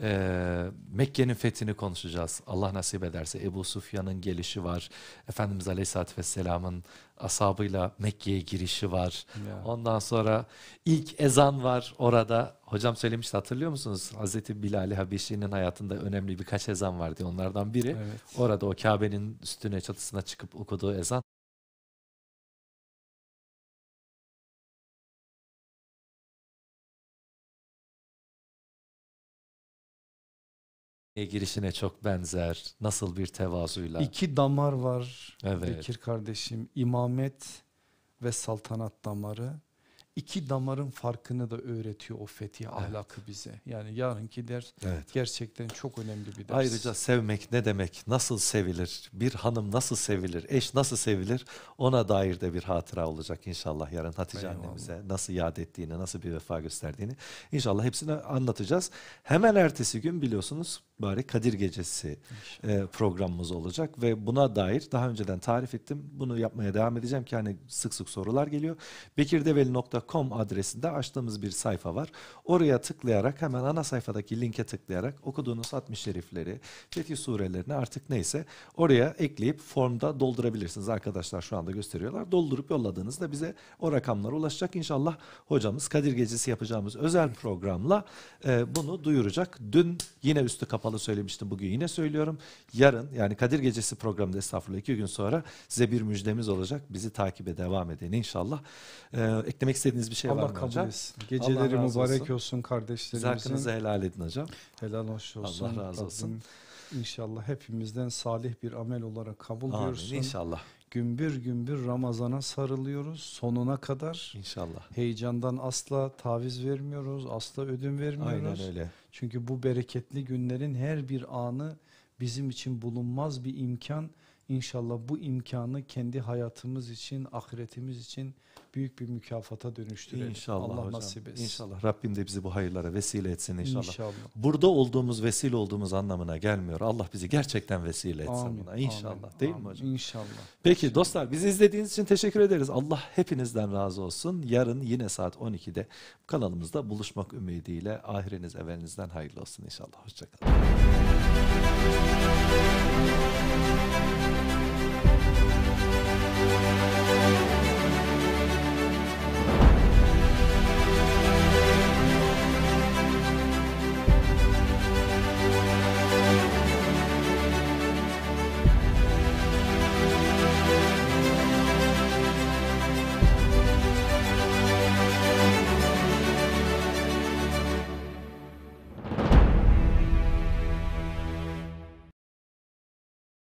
e, Mekke'nin fethini konuşacağız. Allah nasip ederse Ebu Sufyan'ın gelişi var. Efendimiz Aleyhisselatü Vesselam'ın ashabıyla Mekke'ye girişi var. Ya. Ondan sonra ilk ezan var orada. Hocam söylemişti hatırlıyor musunuz? Hazreti Bilal Habeşi'nin hayatında önemli birkaç ezan vardı. Onlardan biri evet. orada o Kabe'nin üstüne çatısına çıkıp okuduğu ezan. Girişine çok benzer. Nasıl bir tevazuyla. İki damar var evet. Bekir kardeşim. İmamet ve saltanat damarı iki damarın farkını da öğretiyor o fetih evet. ahlakı bize. Yani yarınki ders evet. gerçekten çok önemli bir ders. Ayrıca sevmek ne demek, nasıl sevilir, bir hanım nasıl sevilir, eş nasıl sevilir ona dair de bir hatıra olacak inşallah yarın Hatice Eyvallah. annemize nasıl yad ettiğini, nasıl bir vefa gösterdiğini inşallah hepsini anlatacağız. Hemen ertesi gün biliyorsunuz bari Kadir Gecesi e, programımız olacak ve buna dair daha önceden tarif ettim. Bunu yapmaya devam edeceğim ki hani sık sık sorular geliyor. bekirdeveli.com adresinde açtığımız bir sayfa var. Oraya tıklayarak hemen ana sayfadaki linke tıklayarak okuduğunuz 60 şerifleri, Fetih surelerini artık neyse oraya ekleyip formda doldurabilirsiniz. Arkadaşlar şu anda gösteriyorlar. Doldurup yolladığınızda bize o rakamlar ulaşacak. İnşallah hocamız Kadir Gecesi yapacağımız özel programla e, bunu duyuracak. Dün yine üstü kapalı söylemiştim bugün yine söylüyorum. Yarın yani Kadir Gecesi programında estağfurullah iki gün sonra size bir müjdemiz olacak. Bizi takibe devam edin inşallah. Ee, eklemek istediğiniz bir şey Allah var mı kabul hocam? Etsin. Geceleri mübarek olsun, olsun kardeşlerimizin. Hakkınızı helal edin hocam. Helal hoş olsun. Allah razı olsun. Rabbim İnşallah hepimizden salih bir amel olarak kabul Amin, görsün. İnşallah. Gümbür gümbür Ramazan'a sarılıyoruz sonuna kadar. İnşallah. Heyecandan asla taviz vermiyoruz, asla ödün vermiyoruz. Aynen öyle. Çünkü bu bereketli günlerin her bir anı bizim için bulunmaz bir imkan. İnşallah bu imkanı kendi hayatımız için, ahiretimiz için büyük bir mükafata dönüştürelim. İnşallah Allah hocam. nasip etsin. İnşallah. Rabbim de bizi bu hayırlara vesile etsin inşallah. İnşallah. Burada olduğumuz vesile olduğumuz anlamına gelmiyor. Allah bizi gerçekten vesile etsin amin, buna. İnşallah. Amin, Değil amin. mi hocam? İnşallah. Peki dostlar bizi izlediğiniz için teşekkür ederiz. Allah hepinizden razı olsun. Yarın yine saat 12'de kanalımızda buluşmak ümidiyle ahiriniz evvelinizden hayırlı olsun inşallah. Hoşçakalın.